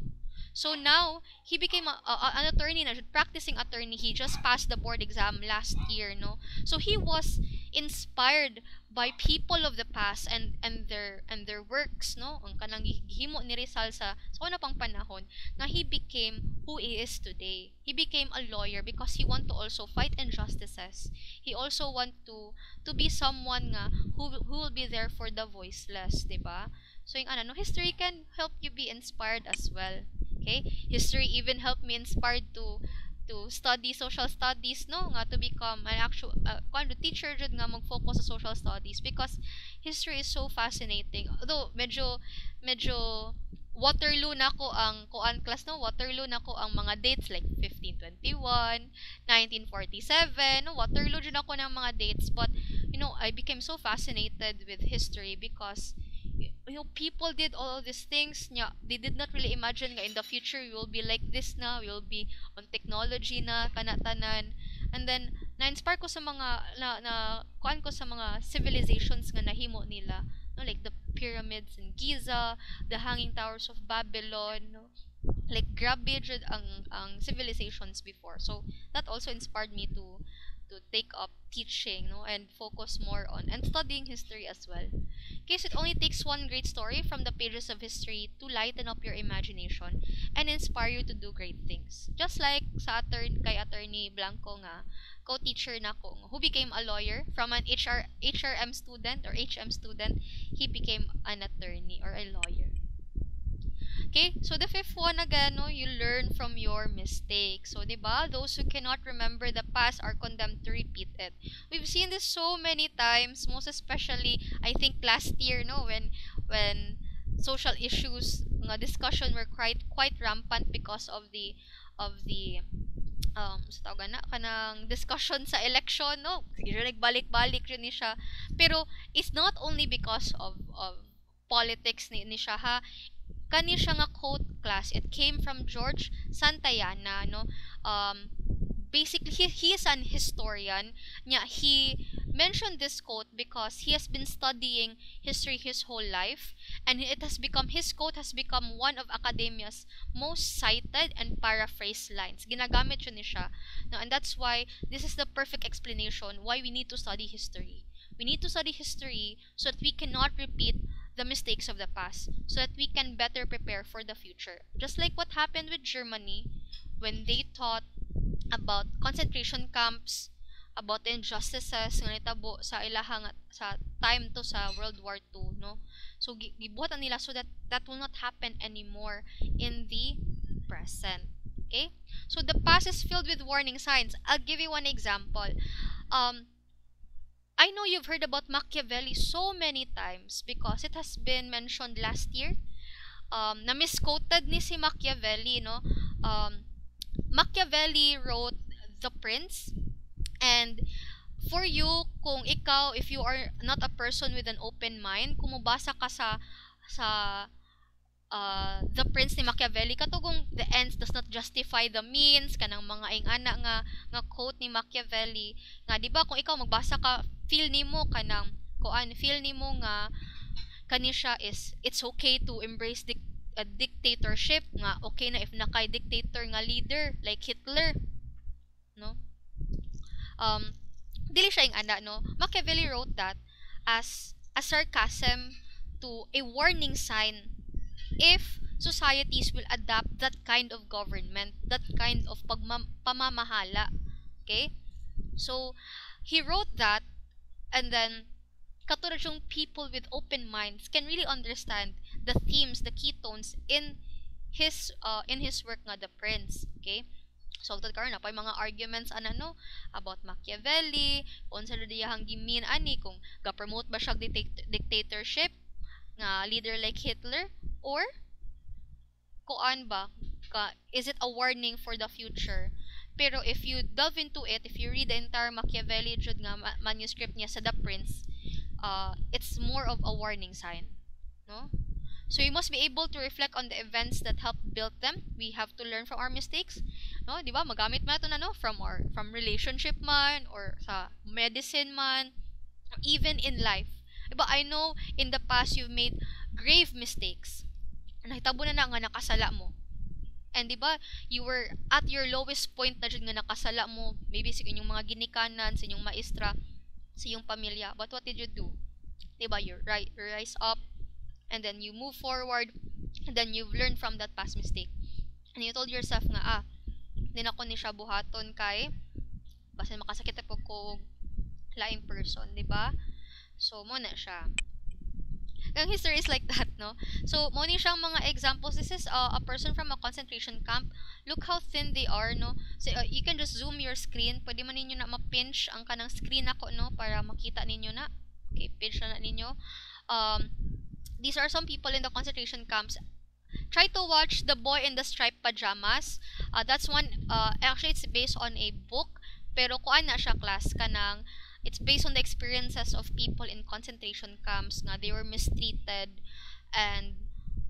So now, he became a, a- an attorney na, practicing attorney. He just passed the board exam last year, no? So he was inspired by people of the past and and their and their works, no? Ang kanang gihimo ni Rizal sa sa una pang panahon na he became who he is today. He became a lawyer because he want to also fight injustices. He also want to to be someone nga who who will be there for the voiceless, 'di ba? So yung ano, no, history can help you be inspired as well. Okay? History even helped me inspired to to study social studies no nga to become an actual uh, kind of teacher jud nga mag-focus sa social studies because history is so fascinating. Although medyo medyo Waterloo na ko ang kuan class no Waterloo na ko ang mga dates like 1521 1947 no Waterloo jud ako ng mga dates but you know I became so fascinated with history because you know people did all of these things nya they did not really imagine nga in the future we will be like this na we will be on technology na kanatanan. And then na-inspire ko sa mga na, na kuan ko sa mga civilizations nga nahimo nila no like the pyramids in Giza the hanging towers of Babylon no. Like grabe ang ang civilizations before. So that also inspired me to to take up teaching no and focus more on and studying history as well. Case it only takes one great story from the pages of history to lighten up your imagination and inspire you to do great things. Just like sa attorney kay attorney Blanco nga co-teacher na ko who became a lawyer from an HR HRM student or HM student he became an attorney or a lawyer Okay, so the fifth one again, no, you learn from your mistakes. So, di ba, those who cannot remember the past are condemned to repeat it. We've seen this so many times, most especially, I think last year, no, when when social issues, nga discussion were quite quite rampant because of the of the um sa tawag na kanang discussion sa election no? Sige nagbalik-balik rin ni siya. Pero it's not only because of of politics ni, ni siya ha kani siya nga quote class. It came from George Santayana no? Um basically he, he is an historian. Nya he mentioned this quote because he has been studying history his whole life and it has become his quote has become one of academia's most cited and paraphrased lines. Ginagamit yun ni siya. No, and that's why this is the perfect explanation why we need to study history. We need to study history so that we cannot repeat the mistakes of the past so that we can better prepare for the future. Just like what happened with Germany when they taught about concentration camps, about injustices nga nitabo sa ilahang sa time to sa World War II, no? So gi- gibuhatan nila so that that will not happen anymore in the present. Okay? So the past is filled with warning signs. I'll give you one example. Um I know you've heard about Machiavelli so many times because it has been mentioned last year. Um, na misquoted ni si Machiavelli, no? Um, Machiavelli wrote The Prince and for you, kung ikaw, if you are not a person with an open mind, kung mabasa ka sa sa uh, The Prince ni Machiavelli. Katugong the ends does not justify the means kanang mga ingana nga nga quote ni Machiavelli nga di ba kung ikaw magbasa ka feel nimo kanang kuan feel nimo nga kani is it's okay to embrace dic- a dictatorship nga okay na if nakay dictator nga leader like Hitler no? Um dili siya ing ana no? Machiavelli wrote that as a sarcasm to a warning sign if societies will adopt that kind of government, that kind of pagmam- pamamahala. Okay? So, he wrote that, and then, katulad yung people with open minds can really understand the themes, the key tones in his uh, in his work nga The Prince. Okay? So, karon na pa mga arguments ana no about Machiavelli, kung sa diyahang gimin ani kung ga-promote ba siya dictatorship nga leader like Hitler or kuan ba ka is it a warning for the future pero if you delve into it if you read the entire Machiavelli jud nga ma- manuscript niya sa The Prince uh it's more of a warning sign no So we must be able to reflect on the events that helped build them. We have to learn from our mistakes. No, 'di ba? Magamit man ito na no from our from relationship man or sa medicine man, even in life. Diba, I know in the past you've made grave mistakes. Nahitabo na na nga nakasala mo. And 'di ba, you were at your lowest point na jud nga nakasala mo, maybe sa inyong mga ginikanan, sa inyong maestra, sa iyong pamilya. But what did you do? 'Di ba, you ri- rise up and then you move forward and then you've learned from that past mistake. And you told yourself nga, ah, din ako ni siya buhaton kay basta makasakit ako ko laing person, 'di ba? So, mo na siya. Ang history is like that, no? So, mo ni siyang mga examples. This is uh, a person from a concentration camp. Look how thin they are, no? So, uh, you can just zoom your screen. Pwede man ninyo na ma-pinch ang kanang screen ako, no? Para makita ninyo na. Okay, pinch na, na ninyo. Um, these are some people in the concentration camps. Try to watch The Boy in the Striped Pajamas. Uh, that's one, uh, actually, it's based on a book. Pero kuan na siya class kanang it's based on the experiences of people in concentration camps nga they were mistreated and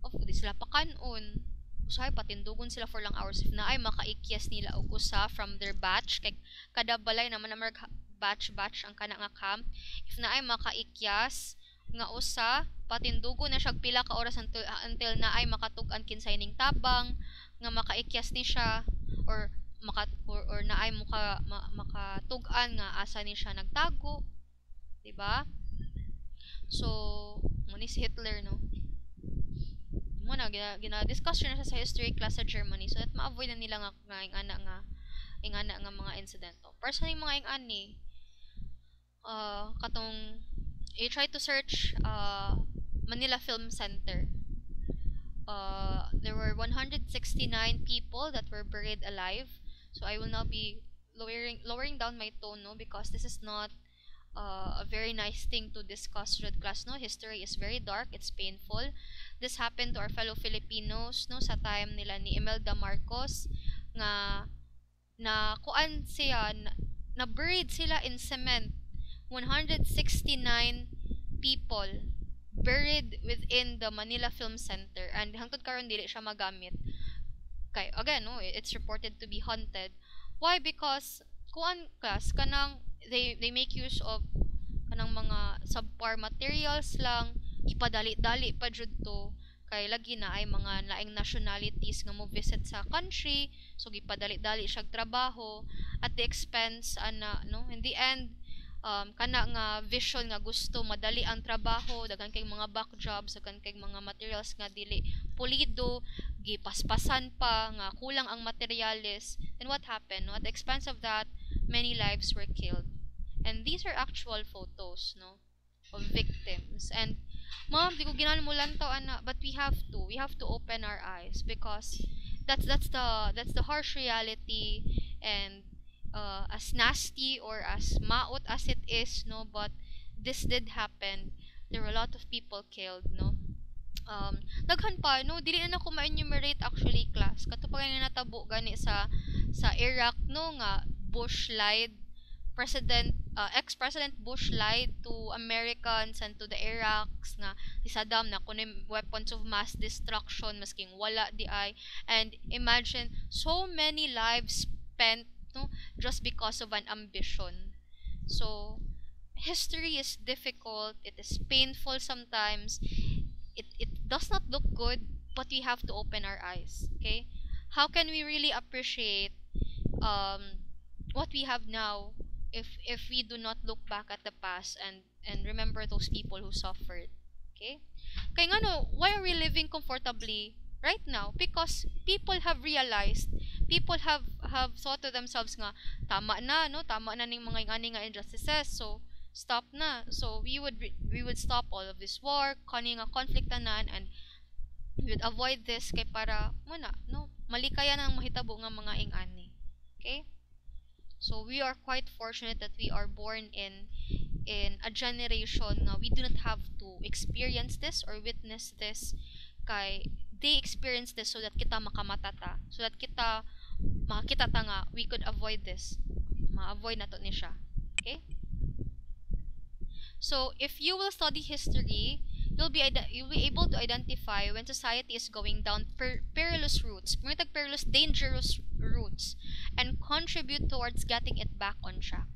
of oh, sila pakanon usahay patindugon sila for lang hours. If na ay makaikyas nila og usa from their batch. Kay kada balay naman na batch batch ang kana nga camp. If na ay makaikyas nga usa patindugo na siya pila ka oras until, until na ay makatug-an kinsay ning tabang nga makaikyas ni siya or maka or, or naay muka ma, makatugan nga asa ni siya nagtago di ba? So mo ni si Hitler no? Mo na gina, gina discuss na siya sa history class sa Germany. So that ma-avoid na nila nga nga ingana nga ingana nga mga insidento personally mga ingani uh, katong I try to search uh, Manila Film Center. Uh, there were 169 people that were buried alive So I will now be lowering lowering down my tone no because this is not uh, a very nice thing to discuss with class no. History is very dark it's painful. This happened to our fellow Filipinos no sa time nila ni Imelda Marcos nga na kuan siya na, na buried sila in cement. 169 people buried within the Manila Film Center. And hangtod karon dili siya magamit kay again no it's reported to be haunted. Why? Because kuan kas kanang they they make use of kanang mga subpar materials lang ipadali-dali pa jud to. Kay lagi na ay mga laing nationalities nga mo visit sa country so gipadali-dali siya trabaho at the expense ana no? In the end um, kana nga vision nga gusto madali ang trabaho daghan kay mga back jobs daghan kay mga materials nga dili pulido gipaspasan pa nga kulang ang materials then what happened? No at the expense of that many lives were killed. And these are actual photos no of victims. And mom di ko ginan mo lantaw ana but we have to. We have to open our eyes because that's that's the that's the harsh reality and uh, as nasty or as maot as it is no but this did happen. There were a lot of people killed no um, daghan pa no dili na nako ma-enumerate actually class. Kato nga natabo gani sa sa Iraq no nga Bush lied President uh, ex-President Bush lied to Americans and to the Iraqs nga si Saddam na kunin weapons of mass destruction masking wala di ay. And imagine so many lives spent no just because of an ambition. So history is difficult it is painful sometimes it, it does not look good, but we have to open our eyes. Okay? How can we really appreciate um, what we have now if if we do not look back at the past and and remember those people who suffered? Okay? Kaya nga no, why are we living comfortably right now? Because people have realized, people have have thought to themselves nga, tama na, no? Tama na ning mga nga injustices. So, stop na. So we would we would stop all of this war, kani nga conflict tanan and we would avoid this kay para muna no malikayan ang mahitabo nga mga ingani. Okay? So we are quite fortunate that we are born in in a generation nga we do not have to experience this or witness this kay they experience this so that kita makamatata so that kita makita ta nga we could avoid this ma-avoid nato ni siya okay So, if you will study history, you'll be you'll be able to identify when society is going down per- perilous routes, mga perilous dangerous routes and contribute towards getting it back on track.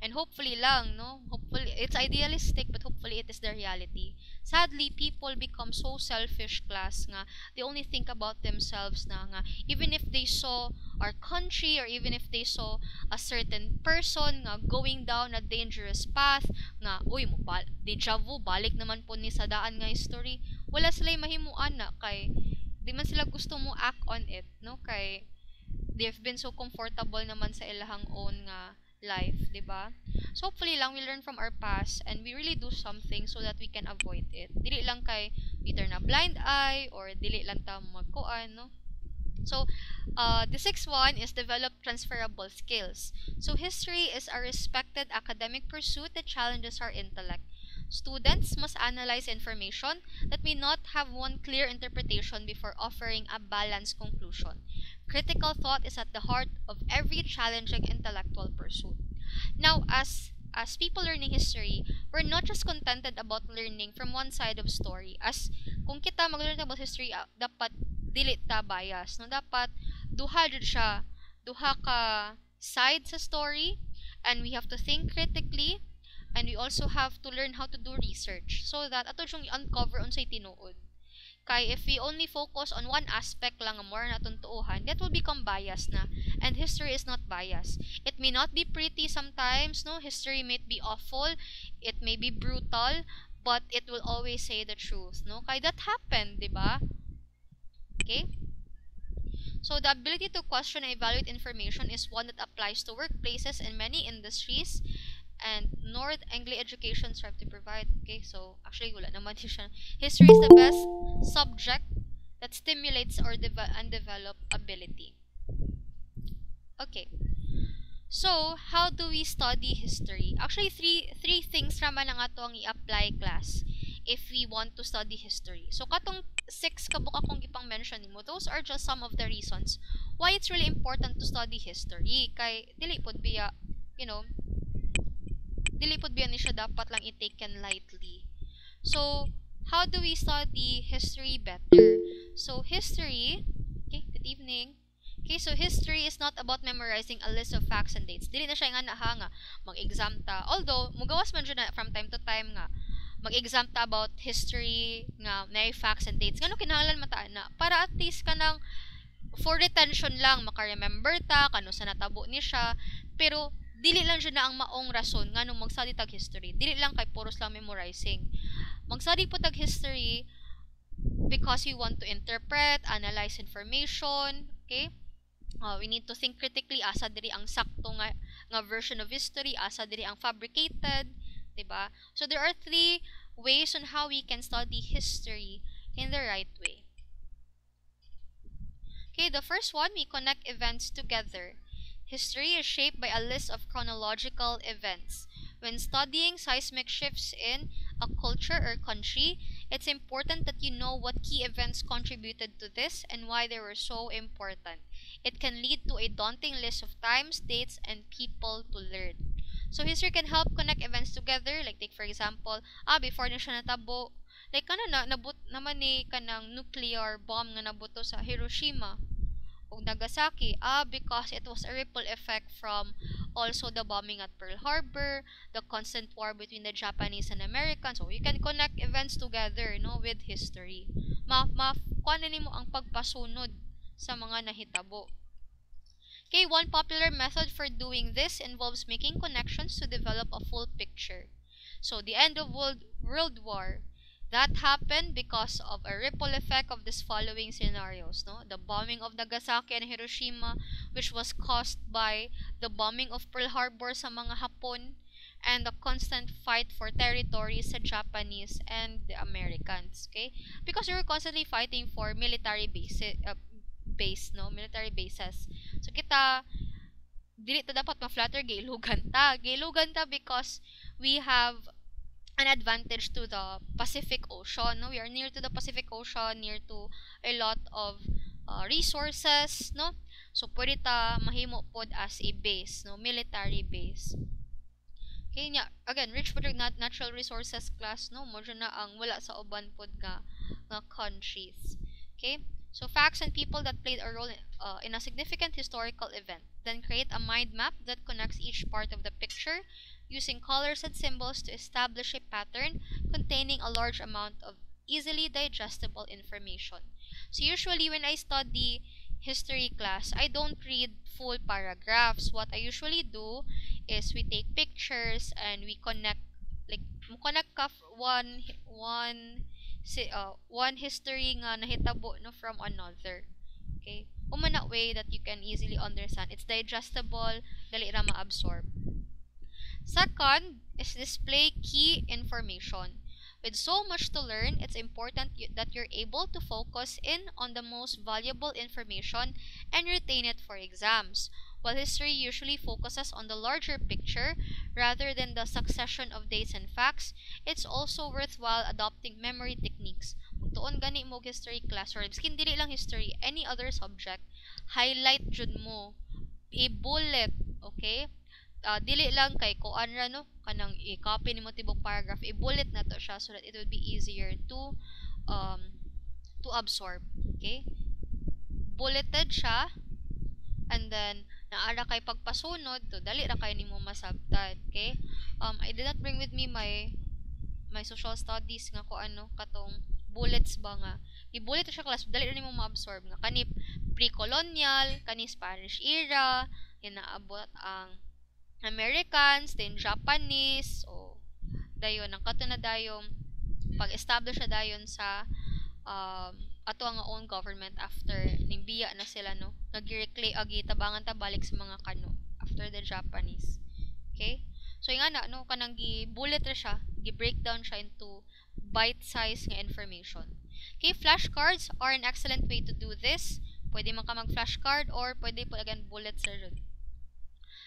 And hopefully lang, no? Hopefully, it's idealistic, but hopefully it is the reality. Sadly, people become so selfish class nga, they only think about themselves na nga, even if they saw our country or even if they saw a certain person nga going down a dangerous path, nga, uy, mo ba, deja vu, balik naman po ni sa daan nga history, wala sila mahimuan na kay, di man sila gusto mo act on it, no? Kay, they've been so comfortable naman sa ilahang own nga life, 'di ba? So hopefully lang we learn from our past and we really do something so that we can avoid it. Dili lang kay we turn a blind eye or dili lang ta magkuan, no? So, uh, the sixth one is develop transferable skills. So, history is a respected academic pursuit that challenges our intellect. Students must analyze information that may not have one clear interpretation before offering a balanced conclusion. Critical thought is at the heart of every challenging intellectual pursuit. Now, as as people learning history, we're not just contented about learning from one side of story. As kung kita mag-learn about history, uh, dapat dili ta bias, no? Dapat duha jud siya, duha ka side sa story and we have to think critically and we also have to learn how to do research so that ato siyang i-uncover unsay tinuod. Kay if we only focus on one aspect lang ang more natong tuuhan, that will become biased na. And history is not biased. It may not be pretty sometimes, no? History may be awful, it may be brutal, but it will always say the truth, no? Kay that happened, di ba? Okay? So the ability to question and evaluate information is one that applies to workplaces in many industries and North Anglia Education strive to provide. Okay, so actually wala naman *laughs* siya. History is the best subject that stimulates or deve- and develop ability. Okay. So, how do we study history? Actually, three three things naman ang ato ang i-apply class if we want to study history. So, katong six kabuk akong ipang mention mo, those are just some of the reasons why it's really important to study history. Kay, dili pod biya, you know, dili pod biya ni siya dapat lang i-taken lightly. So, how do we study history better? So, history, okay, good evening. Okay, so history is not about memorizing a list of facts and dates. Dili na siya nga naha nga mag-exam ta. Although, mugawas man dyan na from time to time nga mag-exam ta about history nga may facts and dates. Ngano kinahanglan mata na para at least kanang for retention lang maka-remember ta kano sa natabo ni siya. Pero dili lang siya na ang maong rason nga nung mag-study tag history. Dili lang kay puros lang memorizing. Mag-study po tag history because we want to interpret, analyze information, okay? Uh, we need to think critically asa diri ang sakto nga nga version of history, asa diri ang fabricated, 'di ba? So there are three ways on how we can study history in the right way. Okay, the first one, we connect events together. History is shaped by a list of chronological events. When studying seismic shifts in a culture or country, it's important that you know what key events contributed to this and why they were so important. It can lead to a daunting list of times, dates, and people to learn. So history can help connect events together. Like take for example, ah before na siya natabo, like kana na nabut naman ni kanang nuclear bomb nga nabuto sa Hiroshima o Nagasaki. Ah because it was a ripple effect from also the bombing at Pearl Harbor, the constant war between the Japanese and Americans. So you can connect events together no with history. Ma ma kuan mo ang pagpasunod sa mga nahitabo. Okay, one popular method for doing this involves making connections to develop a full picture. So, the end of World, World War, that happened because of a ripple effect of these following scenarios. No? The bombing of Nagasaki and Hiroshima, which was caused by the bombing of Pearl Harbor sa mga Hapon, and the constant fight for territory sa Japanese and the Americans. Okay? Because we were constantly fighting for military base, uh, base, no? Military bases. So, kita, dili ta dapat ma-flatter, gailugan ta. Gailugan ta because we have an advantage to the Pacific Ocean, no? We are near to the Pacific Ocean, near to a lot of uh, resources, no? So, pwede ta mahimo pod as a base, no? Military base. Okay, nya again, rich with nat natural resources class no mo na ang wala sa uban pod nga nga countries. Okay? So facts and people that played a role uh, in a significant historical event. Then create a mind map that connects each part of the picture using colors and symbols to establish a pattern containing a large amount of easily digestible information. So usually when I study history class, I don't read full paragraphs. What I usually do is we take pictures and we connect like connect one one si uh, one history nga nahitabo no from another. Okay? Umana way that you can easily understand. It's digestible, dali ra ma-absorb. Second is display key information. With so much to learn, it's important that you're able to focus in on the most valuable information and retain it for exams. While history usually focuses on the larger picture rather than the succession of dates and facts, it's also worthwhile adopting memory techniques. Kung gani mo history class or skin dili lang history, any other subject, highlight jud mo. I-bullet, okay? uh, dili lang kay kuan ra no kanang i-copy nimo tibok paragraph i-bullet na to siya so that it would be easier to um to absorb okay bulleted siya and then naara kay pagpasunod to dali ra kay nimo masabtan okay? Um I did not bring with me my my social studies nga ko ano katong bullets ba nga. I-bullet siya class dali ra nimo ma-absorb nga. Kani pre-colonial kani Spanish era yan naabot ang Americans, then Japanese, o dayon ang kato dayon pag-establish na dayon sa um, ato ang own government after nimbiya na sila no? Nagreclaim agi tabangan ta balik sa mga kano after the Japanese. Okay? So yung ana no kanang gi bullet ra siya gi breakdown siya into bite size nga information. Okay flashcards are an excellent way to do this. Pwede man ka mag flashcard or pwede po again bullets ra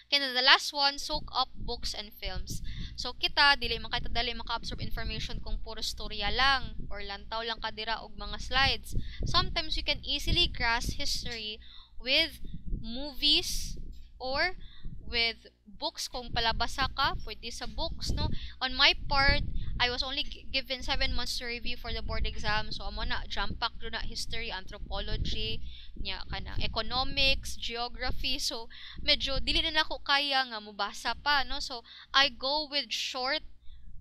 Okay, na the last one, soak up books and films. So, kita, dili man kita dali maka-absorb information kung puro storya lang or lantaw lang kadira og mga slides. Sometimes you can easily grasp history with movies or with books kung palabasa ka, pwede sa books, no? On my part, I was only gi- given 7 months to review for the board exam. So, amo na, jump pack do na history, anthropology, nya kana economics, geography. So, medyo dili na nako kaya nga mubasa pa, no? So, I go with short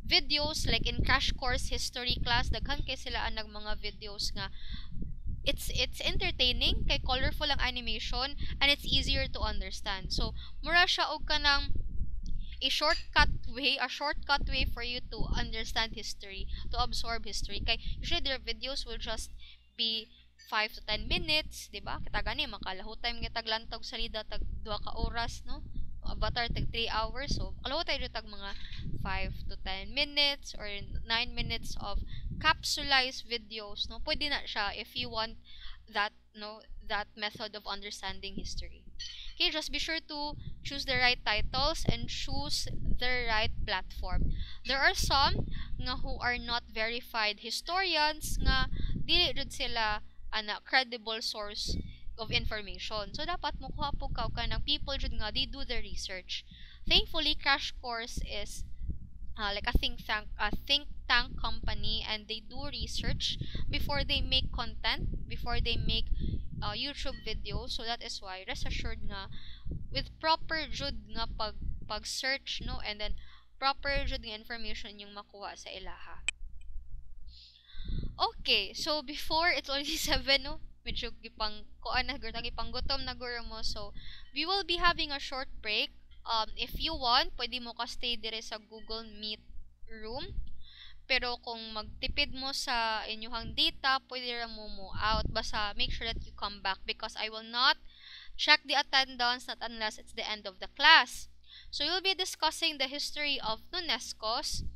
videos like in crash course history class daghan kay sila ang mga videos nga it's it's entertaining kay colorful ang animation and it's easier to understand so mura siya og kanang a shortcut way a shortcut way for you to understand history to absorb history. Kay usually their videos will just be 5 to 10 minutes di ba? Kita gani makalahu time nga taglantog salida tag 2 ka oras no? Avatar tag 3 hours. So kalaho tayo tag mga 5 to 10 minutes or 9 minutes of capsulized videos no? Pwede na siya if you want that no? That method of understanding history okay just be sure to choose the right titles and choose the right platform. There are some nga who are not verified historians nga dili jud sila ana credible source of information. So dapat mukuha po ka ka ng people jud nga they do the research. Thankfully crash course is uh, like a think tank a think tank company and they do research before they make content before they make uh, YouTube videos. So that is why rest assured nga with proper jud nga pag pag search no? And then proper jud nga information yung makuha sa ilaha. Okay so before it's only *laughs* 7 no? Medyo gipang kuan na gipanggutom na mo. So we will be having a short break um, if you want, pwede mo ka stay dire sa Google Meet room. Pero kung magtipid mo sa inyong data, pwede ra mo mo out. Basta make sure that you come back because I will not check the attendance not unless it's the end of the class. So you'll be discussing the history of Nunescos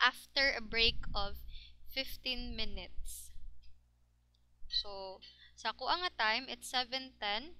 after a break of 15 minutes. So, sa kuha nga time, it's 7.10.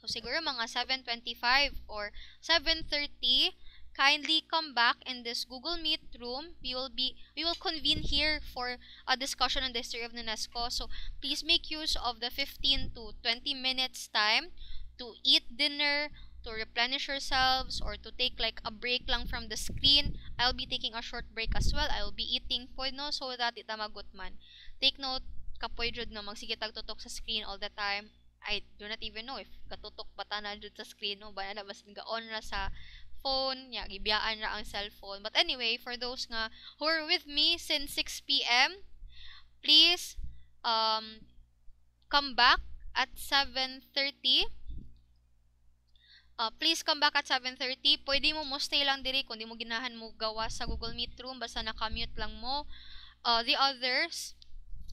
So, siguro mga 7.25 or 7.30, kindly come back in this Google Meet room. We will be, we will convene here for a discussion on the history of UNESCO. So, please make use of the 15 to 20 minutes time to eat dinner, to replenish yourselves or to take like a break lang from the screen. I'll be taking a short break as well. I'll be eating po no so that itamagot man. Take note kapoy jud no magsige tagtutok sa screen all the time. I do not even know if katutok pa tanan jud sa screen no ba na basin ga on ra sa phone, ya gibiyaan ra ang cellphone. But anyway, for those nga who are with me since 6 p.m., please um come back at 7:30. Uh, please come back at 7.30. Pwede mo mo stay lang diri kung di mo ginahan mo gawa sa Google Meet room. Basta nakamute lang mo. Uh, the others,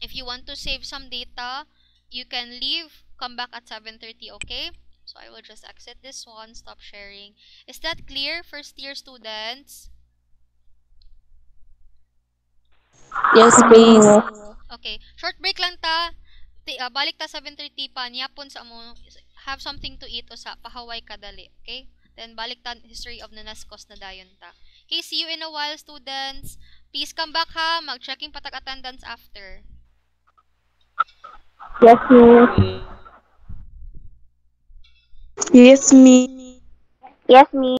if you want to save some data, you can leave. Come back at 7.30, okay? So I will just exit this one, stop sharing. Is that clear, first year students? Yes, Miss. Okay, short break lang ta. Ti, ah, balik ta 7.30 pa. Niyapon sa mo, have something to eat o sa pahaway kadali. Okay? Then balik ta history of Nanascos na dayon ta. Okay, see you in a while students. Please come back ha. Mag-checking patag attendance after. Yes, Miss. Yes, me. Yes, Miss.